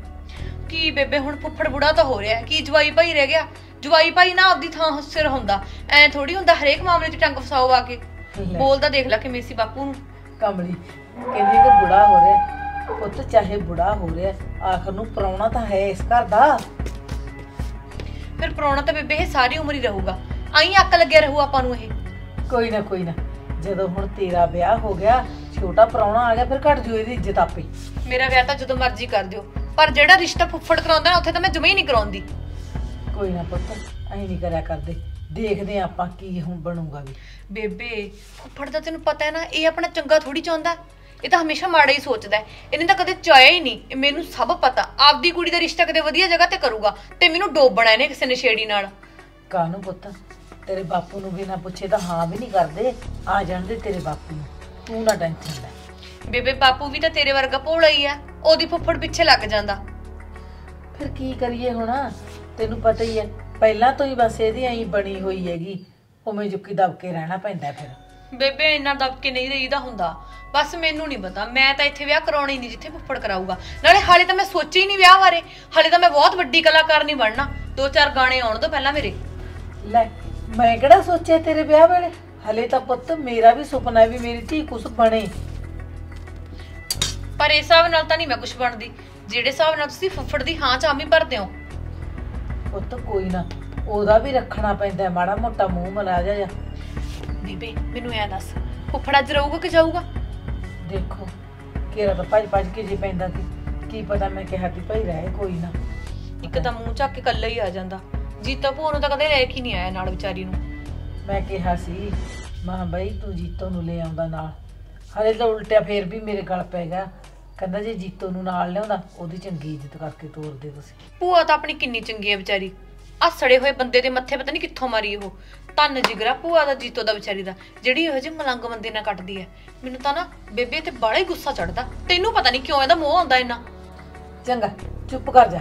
ਕੀ ਬੇਬੇ ਹੁਣ ਫੁੱਫੜ ਬੁੜਾ ਤਾਂ ਹੋ ਰਿਹਾ ਕੀ ਜਵਾਈ ਭਾਈ ਰਹਿ ਗਿਆ? ਜਵਾਈ ਭਾਈ ਨਾ ਆਪਦੀ ਥਾਂ ਸਿਰ ਹੁੰਦਾ ਐ ਥੋੜੀ ਹੁੰਦਾ ਹਰੇਕ ਮਾਮਲੇ 'ਚ ਟੰਗ ਫਸਾਓ ਆ ਕੇ। ਬੋਲਦਾ ਦੇਖ ਲੈ ਕਿਵੇਂ ਸੀ ਬਾਪੂ ਨੂੰ। ਕਮਲੀ ਕਹਿੰਦੀ ਕਿ ਬੁੜਾ ਹੋ ਰਿਹਾ ਪੁੱਤ ਚਾਹੇ ਬੁੜਾ ਹੋ ਰਿਹਾ ਆਖਰ ਨੂੰ ਪਰਾਉਣਾ ਤਾਂ ਹੈ ਇਸ ਘਰ ਦਾ। ਫਿਰ ਪਰੋਣਾ ਤਾਂ ਬੇਬੇ ਇਹ ਸਾਰੀ ਉਮਰ ਹੀ ਰਹੂਗਾ। ਆਈ ਅੱਕ ਲੱਗਿਆ ਰਹੂ ਆਪਾਂ ਨੂੰ ਇਹ। ਕੋਈ ਨਾ ਕੋਈ ਨਾ। ਜਦੋਂ ਹੁਣ ਤੇਰਾ ਵਿਆਹ ਹੋ ਗਿਆ ਛੋਟਾ ਪਰਾਉਣਾ ਆ ਗਿਆ ਫਿਰ ਘਟ ਜੂ ਇਹਦੀ ਇੱਜ਼ਤ ਆਪੇ। ਮੇਰਾ ਵਿਆਹ ਤਾਂ ਜਦੋਂ ਮਰਜ਼ੀ ਕਰ ਦਿਓ। ਪਰ ਜਿਹੜਾ ਰਿਸ਼ਤਾ ਫੁੱਫੜ ਕਰਾਉਂਦਾ ਨਾ ਉੱਥੇ ਤਾਂ ਮੈਂ ਜਮੇ ਹੀ ਨਹੀਂ ਕਰਾਉਂਦੀ। ਕੋਈ ਨਾ ਪੁੱਤ ਐਂ ਨਹੀਂ ਕਰਿਆ ਕਰਦੇ। ਦੇਖਦੇ ਆਂ ਆਪਾਂ ਕੀ ਹੁਣ ਬਣੂਗਾ ਵੀ। ਬੇਬੇ ਫੁੱਫੜ ਦਾ ਤੈਨੂੰ ਪਤਾ ਹੈ ਨਾ ਇਹ ਆਪਣਾ ਚੰਗਾ ਥੋੜੀ ਚਾਹੁੰਦਾ। ਇਹ ਤਾਂ ਹਮੇਸ਼ਾ ਮਾੜਾ ਹੀ ਸੋਚਦਾ ਹੈ। ਇਹਨੇ ਤਾਂ ਕਦੇ ਚਾਹਿਆ ਹੀ ਨਹੀਂ। ਇਹ ਮੈਨੂੰ ਸਭ ਪਤਾ। ਆਪਦੀ ਕੁੜੀ ਦਾ ਰਿਸ਼ਤਾ ਕਦੇ ਵਧੀਆ ਜਗ੍ਹਾ ਤੇ ਕਰੂਗਾ ਤੇ ਮੈਨੂੰ ਡੋਬਣਾ ਇਹਨੇ ਕਿਸੇ ਨਸ਼ੇੜੀ ਨਾਲ। ਕਾਹਨੂੰ ਪੁੱਤ? ਤੇਰੇ ਬਾਪੂ ਨੂੰ ਵੀ ਨਾ ਪੁੱਛੇ ਤਾਂ ਹਾਂ ਵੀ ਨਹੀਂ ਕਰਦੇ। ਆ ਜਾਣਦੇ ਤੇਰੇ ਬਾਪੂ ਨੂੰ। ਤੂੰ ਨਾ ਟੈਨਸ਼ਨ ਲੈ। ਬੇਬੇ ਬਾਪੂ ਵੀ ਤਾਂ ਤੇਰੇ ਵਰਗਾ ਭੋਲਾ ਹੀ ਆ ਉਹਦੀ ਫੁੱਫੜ ਪਿੱਛੇ ਲੱਗ ਜਾਂਦਾ। ਫਿਰ ਕੀ ਕਰੀਏ ਹੁਣ? ਤੈਨੂੰ ਪਤਾ ਹੀ ਹੈ ਪਹਿਲਾਂ ਤੋਂ ਹੀ ਬਸ ਇਹਦੀ ਐਂ ਬਣੀ ਹੋਈ ਹੈਗੀ। ਉਵੇਂ ਜੁੱਕੀ ਦਬ ਕੇ ਰਹਿਣਾ ਪੈਂਦਾ ਫਿਰ। ਬੇਬੇ ਇੰਨਾ ਦਬ ਕੇ ਨਹੀਂ ਰਹੀਦਾ ਹੁੰਦਾ। ਬਸ ਮੈਨੂੰ ਨਹੀਂ ਪਤਾ ਮੈਂ ਤਾਂ ਇੱਥੇ ਵਿਆਹ ਕਰਾਉਣਾ ਨਹੀਂ ਜਿੱਥੇ ਫੁੱਫੜ ਕਰਾਊਗਾ। ਨਾਲੇ ਹਾਲੇ ਤਾਂ ਮੈਂ ਸੋਚੀ ਹੀ ਨਹੀਂ ਵਿਆਹ ਬਾਰੇ। ਹਾਲੇ ਤਾਂ ਮੈਂ ਬਹੁਤ ਵੱਡੀ ਕਲਾਕਾਰ ਨਹੀਂ ਬਣਨਾ। ਦੋ ਚਾਰ ਗਾਣੇ ਆਉਣ ਤੋਂ ਪਹਿਲਾਂ ਮੇਰੇ। ਲੈ ਮੈਂ ਕਿਹੜਾ ਸੋਚਿਆ ਤੇਰੇ ਵਿਆਹ ਵੇਲੇ? ਹਲੇ ਤਾਂ ਪੁੱਤ ਮੇਰਾ ਵੀ ਸੁਪਨਾ ਹੈ ਵੀ ਮੇਰੀ ਧੀ ਕੁਛ ਬਣੇ। ਪਰ ਇਸ ਹਿਸਾਬ ਨਾਲ ਤਾਂ ਨਹੀਂ ਮੈਂ ਕੁਝ ਬਣਦੀ। ਜਿਹੜੇ ਹਿਸਾਬ ਨਾਲ ਤੁਸੀਂ ਫੁੱਫੜ ਦੀ ਹਾਂ ਚ ਆਮੀ ਭਰਦੇ ਹੋ। ਪੁੱਤ ਕੋਈ ਨਾ ਉਹਦਾ ਵੀ ਰੱਖਣਾ ਪੈਂਦਾ ਮਾੜਾ ਮੋਟਾ ਮੂੰਹ ਮਲਾ ਜਾ ਜਾ ਬੀਬੇ ਮੈਨੂੰ ਐ ਦੱਸ ਫੁੱਫੜ ਰਹੂਗਾ ਕਿ ਜਾਊਗਾ? ਦੇਖੋ ਕਿਹੜਾ ਤਾਂ ਭੱਜ ਭੱਜ ਕੇ ਜੀ ਪੈਂਦਾ ਸੀ। ਕੀ ਪਤਾ ਮੈਂ ਕਿਹਾ ਕਿ ਭਾਈ ਰਹਿ ਕੋਈ ਨਾ। ਇੱਕ ਤਾਂ ਮੂੰਹ ਚੱਕ ਕੇ ਕੱਲਾ ਹੀ ਆ ਜਾਂਦਾ। ਜੀਤਾ ਭੂਆ ਨੂੰ ਤਾਂ ਕਦੇ ਲੈ ਕੇ ਨਹੀਂ ਆਇਆ ਨਾਲ ਵਿਚਾਰੀ ਨੂੰ। ਮੈਂ ਕਿਹਾ ਸੀ ਮਾਂ ਬਈ ਤੂੰ ਜੀਤੋ ਨੂੰ ਲੈ ਆਉਂਦਾ ਨਾਲ। ਹਲੇ ਤਾਂ ਉਲਟਿਆ ਫੇਰ ਵੀ ਮੇਰੇ ਗਲ ਪੈ ਗਿਆ। ਕਹਿੰਦਾ ਜੇ ਜੀਤੋ ਨੂੰ ਨਾਲ ਲਿਆਉਂਦਾ ਉਹਦੀ ਚੰਗੀ ਇੱਜ਼ਤ ਕਰਕੇ ਤੋਰਦੇ ਤੁਸੀਂ। ਭੂਆ ਤਾਂ ਆਪਣੀ ਕਿੰਨੀ ਚੰਗੀ ਹੈ ਵਿਚਾਰੀ। ਆ ਸੜੇ ਹੋਏ ਬੰਦੇ ਦੇ ਮੱਥੇ ਪਤਾ ਨਹੀਂ ਕਿੱਥੋਂ ਮਾਰੀ ਉਹ। ਤਨ ਜਿਗਰਾ ਭੂਆ ਦਾ ਜੀਤੋ ਦਾ ਵਿਚਾਰੀ ਦਾ। ਜਿਹੜੀ ਇਹੋ ਜਿਹੇ ਮਲੰਗ ਬੰਦੇ ਨਾਲ ਕੱਟਦੀ ਹੈ ਮੈਨੂੰ ਤਾਂ ਨਾ ਬੇਬੇ ਤੇ ਬੜਾ ਹੀ ਗੁੱਸਾ ਚੜਦਾ ਤੈਨੂੰ ਪਤਾ ਨਹੀਂ ਕਿਉਂ ਇਹਦਾ ਮੋਹ ਆਉਂਦਾ ਇੰਨਾ। ਚੰਗਾ ਚੁੱਪ ਕਰ ਜਾ।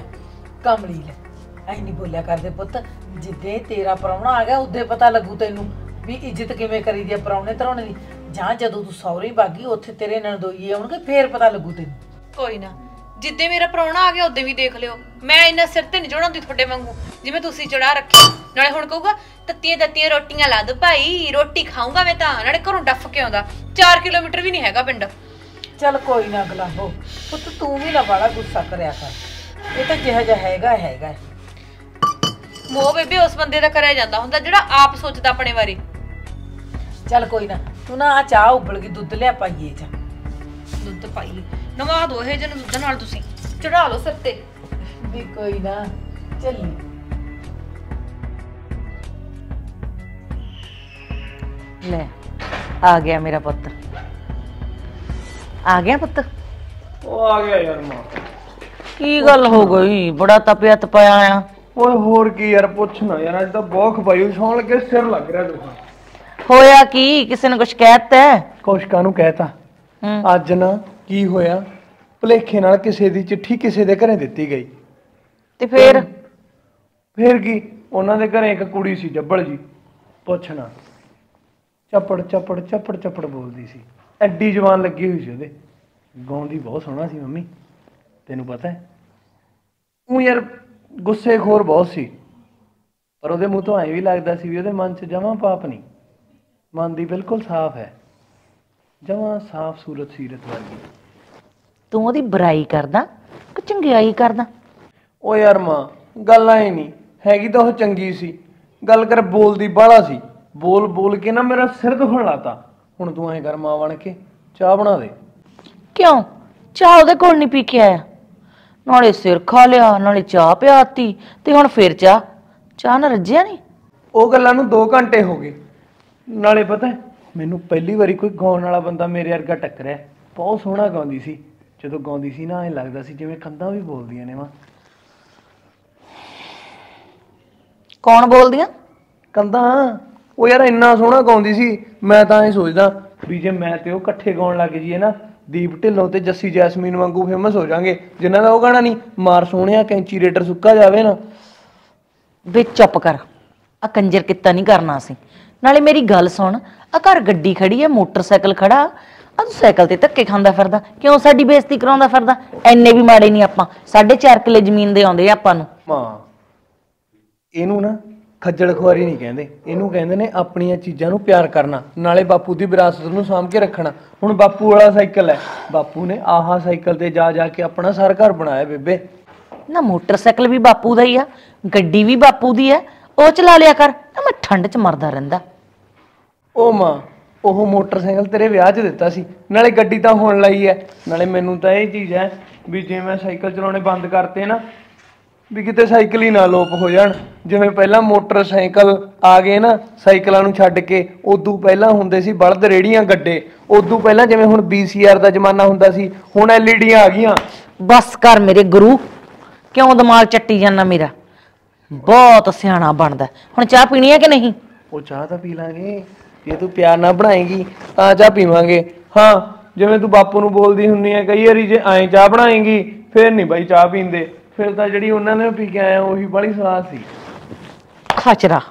ਕਮਲੀ ਲੈ। ਐ ਨਹੀਂ ਬੋਲਿਆ ਕਰਦੇ ਪੁੱਤ। ਜਿੱਦੇ ਤੇਰਾ ਪ੍ਰਾਹੁਣਾ ਆ ਗਿਆ ਉਦੋਂ ਪਤਾ ਲੱਗੂ ਤੈਨੂੰ ਵੀ ਇੱਜ਼ਤ ਕਿਵੇਂ ਕਰੀਦੀ ਆ ਪ੍ਰਾਹੁਣੇ ਧਰਾਉਣੇ ਦੀ। ਜਾਂ ਜਦੋਂ ਤੂੰ ਸੌਰੀ ਬਾਗੀ ਉੱਥੇ ਤੇਰੇ ਨਣਦੋਈਏ ਆਉਣਗੇ ਫੇਰ ਪਤਾ ਲੱਗੂ ਤੈਨੂੰ। ਕੋਈ ਨਾ ਜਿੱਦੇ ਮੇਰਾ ਪ੍ਰਾਹੁਣਾ ਆ ਗਿਆ ਉਦੋਂ ਵੀ ਦੇਖ ਲਿਓ। ਮੈਂ ਇੰਨਾ ਸਿਰ ਤੇ ਨਹੀਂ ਚੜਾਉਂਦੀ ਤੁਹਾਡੇ ਵਾਂਗੂ ਜਿਵੇਂ ਤੁਸੀਂ ਚੜਾ ਰੱਖੀ ਨਾਲੇ ਹੁਣ ਕਹੂਗਾ ਤੱਤੀਆਂ ਤੱਤੀਆਂ ਰੋਟੀਆਂ ਲਾ ਦੋ ਭਾਈ ਰੋਟੀ ਖਾਊਂਗਾ ਮੈਂ ਤਾਂ ਨਾਲੇ ਘਰੋਂ ਡੱਫ ਕੇ ਆਉਂਦਾ। 4 ਕਿਲੋਮੀਟਰ ਵੀ ਨਹੀਂ ਹੈਗਾ ਪਿੰਡ। ਚੱਲ ਕੋਈ ਨਾ ਗਲਾਬੋ ਪੁੱਤ ਤੂੰ ਵੀ ਨਾ ਬੜਾ ਗੁੱਸਾ ਕਰਿਆ ਕਰ। ਇਹ ਤਾਂ ਜਿਹਾ ਜਿਹਾ ਹੈਗਾ ਹੈਗਾ। ਮੋਹ ਬੇਬੇ ਉਸ ਬੰਦੇ ਦਾ ਕਰਿਆ ਜਾਂਦਾ ਹੁੰਦਾ ਜਿਹੜਾ ਆਪ ਸੋਚਦਾ ਆਪਣੇ ਬਾਰੇ। ਚੱਲ ਕੋਈ ਨਾ ਤੂੰ ਨਾ ਆ ਚਾਹ ਉਬਲ ਗਈ ਦੁੱਧ ਲਿਆ ਪਾਈਏ ਚ ਦੁੱਧ ਪਾਈ ਲਈ। ਨਵਾ ਦੋ ਇਹ ਜਿਹਨੂੰ ਦੁੱਧ ਨਾਲ ਤੁਸੀਂ। ਚੜਾ ਲਓ ਸਿਰ ਤੇ। ਵੀ ਕੋਈ ਨਾ ਚੱਲੀ। ਲੈ ਆ ਗਿਆ ਮੇਰਾ ਪੁੱਤ। ਆ ਗਿਆ ਪੁੱਤ? ਉਹ ਆ ਗਿਆ ਯਾਰ ਮਾਂ। ਕੀ ਗੱਲ ਹੋ ਗਈ? ਬੜਾ ਤਪਿਆ ਤਪਾਇਆ ਆ। ਓਏ ਹੋਰ ਕੀ ਯਾਰ ਪੁੱਛ ਨਾ ਯਾਰ ਅੱਜ ਤਾਂ ਬਹੁਤ ਖਪਾਈ ਸੌਣ ਲੱਗੇ ਸਿਰ ਲੱਗ ਰਿਹਾ ਦੁਖਾ। ਹੋਇਆ ਕੀ? ਕਿਸੇ ਨੇ ਕੁਝ ਕਹਿਤਾ ਕੌਸ਼ਿਕਾ ਨੂੰ ਕਹਿਤਾ? ਹੂੰ। ਅੱਜ ਨਾ ਕੀ ਹੋਇਆ? ਭਲੇਖੇ ਨਾਲ ਕਿਸੇ ਦੀ ਚਿੱਠੀ ਕਿਸੇ ਦੇ ਘਰੇ ਦਿੱਤੀ ਗਈ। ਤੇ ਫੇਰ? ਫੇਰ ਕੀ? ਉਹਨਾਂ ਦੇ ਘਰੇ ਇੱਕ ਕੁੜੀ ਸੀ ਜੱਬਲ ਜੀ। ਪੁੱਛਣਾ ਚੱਪੜ ਚੱਪੜ ਚੱਪੜ ਚੱਪੜ ਬੋਲਦੀ ਸੀ। ਐਡੀ ਜਵਾਨ ਲੱਗੀ ਹੋਈ ਸੀ ਉਹਦੇ। ਗਾਉਂਦੀ ਬਹੁਤ ਸੋਹਣਾ ਸੀ ਮੰਮੀ। ਤੈਨੂੰ ਪਤਾ ਹੈ? ਉਹ ਯਾਰ ਗੁੱਸੇ ਖੋਰ ਬਹੁਤ ਸੀ। ਪਰ ਉਹਦੇ ਮੂੰਹ ਤੋਂ ਐਂ ਵੀ ਲੱਗਦਾ ਸੀ ਵੀ ਉਹਦੇ ਮਨ 'ਚ ਜਮਾਂ ਪਾਪ ਨਹੀਂ। ਮਨ ਦੀ ਬਿਲਕੁਲ ਸਾਫ਼ ਹੈ। ਜਮਾਂ ਸਾਫ਼ ਸੂਰਤ ਸੀਰਤ ਵਰਗੀ। ਤੂੰ ਉਹਦੀ ਬੁਰਾਈ ਕਰਦਾ ਕਿ ਚੰਗਿਆਈ ਕਰਦਾ? ਓ ਯਾਰ ਮਾਂ ਗੱਲ ਆਏ ਨਹੀਂ। ਹੈਗੀ ਤਾਂ ਉਹ ਚੰਗੀ ਸੀ। ਗੱਲ ਕਰ ਬੋਲਦੀ ਬਾਹਲਾ ਸੀ। ਬੋਲ ਬੋਲ ਕੇ ਨਾ ਮੇਰਾ ਸਿਰ ਦੁਖਣ ਲਾਤਾ ਹੁਣ ਤੂੰ ਐਂ ਕਰ ਮਾਂ ਬਣ ਕੇ ਚਾਹ ਬਣਾ ਦੇ। ਕਿਉਂ? ਚਾਹ ਉਹਦੇ ਕੋਲ ਨਹੀਂ ਪੀ ਕੇ ਆਇਆ ਨਾਲੇ ਸਿਰ ਖਾ ਲਿਆ ਨਾਲੇ ਚਾਹ ਪਿਆਤੀ ਤੇ ਹੁਣ ਫਿਰ ਚਾਹ। ਚਾਹ ਨਾ ਰੱਜਿਆ ਨਹੀਂ? ਉਹ ਗੱਲਾਂ ਨੂੰ 2 ਘੰਟੇ ਹੋ ਗਏ। ਨਾਲੇ ਪਤਾ ਹੈ, ਮੈਨੂੰ ਪਹਿਲੀ ਵਾਰੀ ਕੋਈ ਗਾਉਣ ਵਾਲਾ ਬੰਦਾ ਮੇਰੇ ਵਰਗਾ ਟੱਕਰਿਆ। ਬਹੁਤ ਸੋਹਣਾ ਗਾਉਂਦੀ ਸੀ। ਜਦੋਂ ਗਾਉਂਦੀ ਸੀ ਨਾ ਐਂ ਲੱਗਦਾ ਸੀ ਜਿਵੇਂ ਕੰਧਾਂ ਵੀ ਬੋਲਦੀਆਂ ਨੇ ਵਾ। ਕੌਣ ਬੋਲਦੀਆਂ? ਕੰਧਾਂ ਉਹ ਯਾਰ ਇੰਨਾ ਸੋਹਣਾ ਗਾਉਂਦੀ ਸੀ ਮੈਂ ਤਾਂ ਐ ਸੋਚਦਾ ਵੀ ਜੇ ਮੈਂ ਤੇ ਉਹ ਇਕੱਠੇ ਗਾਉਣ ਲੱਗ ਜੀਏ ਨਾ ਦੀਪ ਢਿੱਲੋਂ ਤੇ ਜੱਸੀ ਜੈਸਮੀਨ ਵਾਂਗੂ ਫੇਮਸ ਹੋ ਜਾਾਂਗੇ। ਜਿਨ੍ਹਾਂ ਦਾ ਉਹ ਗਾਣਾ ਨਹੀਂ ਮਾਰ ਸੋਹਣਿਆ ਕੈਂਚੀ ਰੇਟਰ ਸੁੱਕਾ ਜਾਵੇ ਨਾ। ਵੇ ਚੁੱਪ ਕਰ। ਆ ਕੰਜਰ ਕਿੱਤਾ ਨਹੀਂ ਕਰਨਾ ਸੀ ਨਾਲੇ ਮੇਰੀ ਗੱਲ ਸੁਣ ਆ ਘਰ ਗੱਡੀ ਖੜੀ ਹੈ ਮੋਟਰਸਾਈਕਲ ਖੜਾ ਆ ਤੂੰ ਸਾਈਕਲ ਤੇ ਧੱਕੇ ਖਾਂਦਾ ਫਿਰਦਾ ਕਿਉਂ ਸਾਡੀ ਬੇਇੱਜ਼ਤੀ ਕਰਾਉਂਦਾ ਫਿਰਦਾ? ਐਨੇ ਵੀ ਮਾੜੇ ਨਹੀਂ ਆਪਾਂ 4.5 ਕਿੱਲੇ ਜ਼ਮੀਨ ਦੇ ਆਉਂਦੇ ਆ ਆਪਾਂ ਨੂੰ। ਮਾਂ ਇਹਨੂੰ ਨਾ ਖੱਜਲ ਖੁਆਰੀ ਨਹੀਂ ਕਹਿੰਦੇ ਇਹਨੂੰ ਕਹਿੰਦੇ ਨੇ ਆਪਣੀਆਂ ਚੀਜ਼ਾਂ ਨੂੰ ਪਿਆਰ ਕਰਨਾ ਨਾਲੇ ਬਾਪੂ ਦੀ ਵਿਰਾਸਤ ਨੂੰ ਸਾਂਭ ਕੇ ਰੱਖਣਾ। ਹੁਣ ਬਾਪੂ ਵਾਲਾ ਸਾਈਕਲ ਹੈ ਬਾਪੂ ਨੇ ਆਹਾ ਸਾਈਕਲ ਤੇ ਜਾ ਜਾ ਕੇ ਆਪਣਾ ਸਾਰਾ ਘਰ ਬਣਾਇਆ ਬੇਬੇ। ਨਾ ਮੋਟਰਸਾਈਕਲ ਵੀ ਬਾਪੂ ਦਾ ਹੀ ਆ ਗੱਡੀ ਵੀ ਬਾਪੂ ਦੀ ਹੈ ਉਹ ਚਲਾ ਲਿਆ ਕਰ ਨਾ ਮੈਂ ਠੰਡ 'ਚ ਮਰਦਾ ਰਹਿੰਦਾ। ਉਹ ਮਾਂ ਉਹ ਮੋਟਰਸਾਈਕਲ ਤੇਰੇ ਵਿਆਹ 'ਚ ਦਿੱਤਾ ਸੀ ਨਾਲੇ ਗੱਡੀ ਤਾਂ ਹੁਣ ਲਈ ਐ। ਨਾਲੇ ਮੈਨੂੰ ਤਾਂ ਇਹ ਚੀਜ਼ ਐ ਵੀ ਜੇ ਮੈਂ ਸਾਈਕਲ ਚਲਾਉਣੇ ਬੰਦ ਕਰਤੇ ਨਾ ਵੀ ਕਿਤੇ ਸਾਈਕਲ ਹੀ ਨਾ ਲੋਪ ਹੋ ਜਾਣ। ਜਿਵੇਂ ਪਹਿਲਾਂ ਮੋਟਰਸਾਈਕਲ ਆ ਗਏ ਨਾ ਸਾਈਕਲਾਂ ਨੂੰ ਛੱਡ ਕੇ ਉਦੋਂ ਪਹਿਲਾਂ ਹੁੰਦੇ ਸੀ ਬਲਦ ਰੇੜੀਆਂ ਗੱਡੇ। ਉਦੋਂ ਪਹਿਲਾਂ ਜਿਵੇਂ ਹੁਣ VCR ਦਾ ਜ਼ਮਾਨਾ ਹੁੰਦਾ ਸੀ ਹੁਣ ਐਲਈਡੀਆਂ ਆ ਗਈਆਂ। ਬਸ ਕਰ ਮੇਰੇ ਗੁਰੂ ਕਿਉਂ ਦਿਮਾਗ ਚੱਟੀ ਜਾਂਦਾ ਮੇਰਾ? ਬਹੁਤ ਸਿਆਣਾ ਬਣਦਾ। ਹੁਣ ਚਾਹ ਪੀਣੀ ਹੈ ਕਿ ਨਹੀਂ? ਉਹ ਚਾਹ ਤਾਂ ਪੀ ਲਾਂਗੇ। ਜੇ ਤੂੰ ਪਿਆਰ ਨਾਲ ਬਣਾਏਗੀ, ਤਾਂ ਚਾਹ ਪੀਵਾਂਗੇ। ਹਾਂ, ਜਿਵੇਂ ਤੂੰ ਬਾਪੂ ਨੂੰ ਬੋਲਦੀ ਹੁੰਨੀ ਐ ਕਈ ਵਾਰੀ ਜੇ ਐਂ ਚਾਹ ਬਣਾਏਗੀ, ਫਿਰ ਨਹੀਂ ਬਾਈ ਚਾਹ ਪੀਂਦੇ। ਫਿਰ ਤਾਂ ਜਿਹੜੀ ਉਹਨਾਂ ਨੇ ਪੀ ਕੇ ਆਇਆ, ਉਹੀ ਬੜੀ ਸਵਾਦ ਸੀ। ਖਚਰਾ।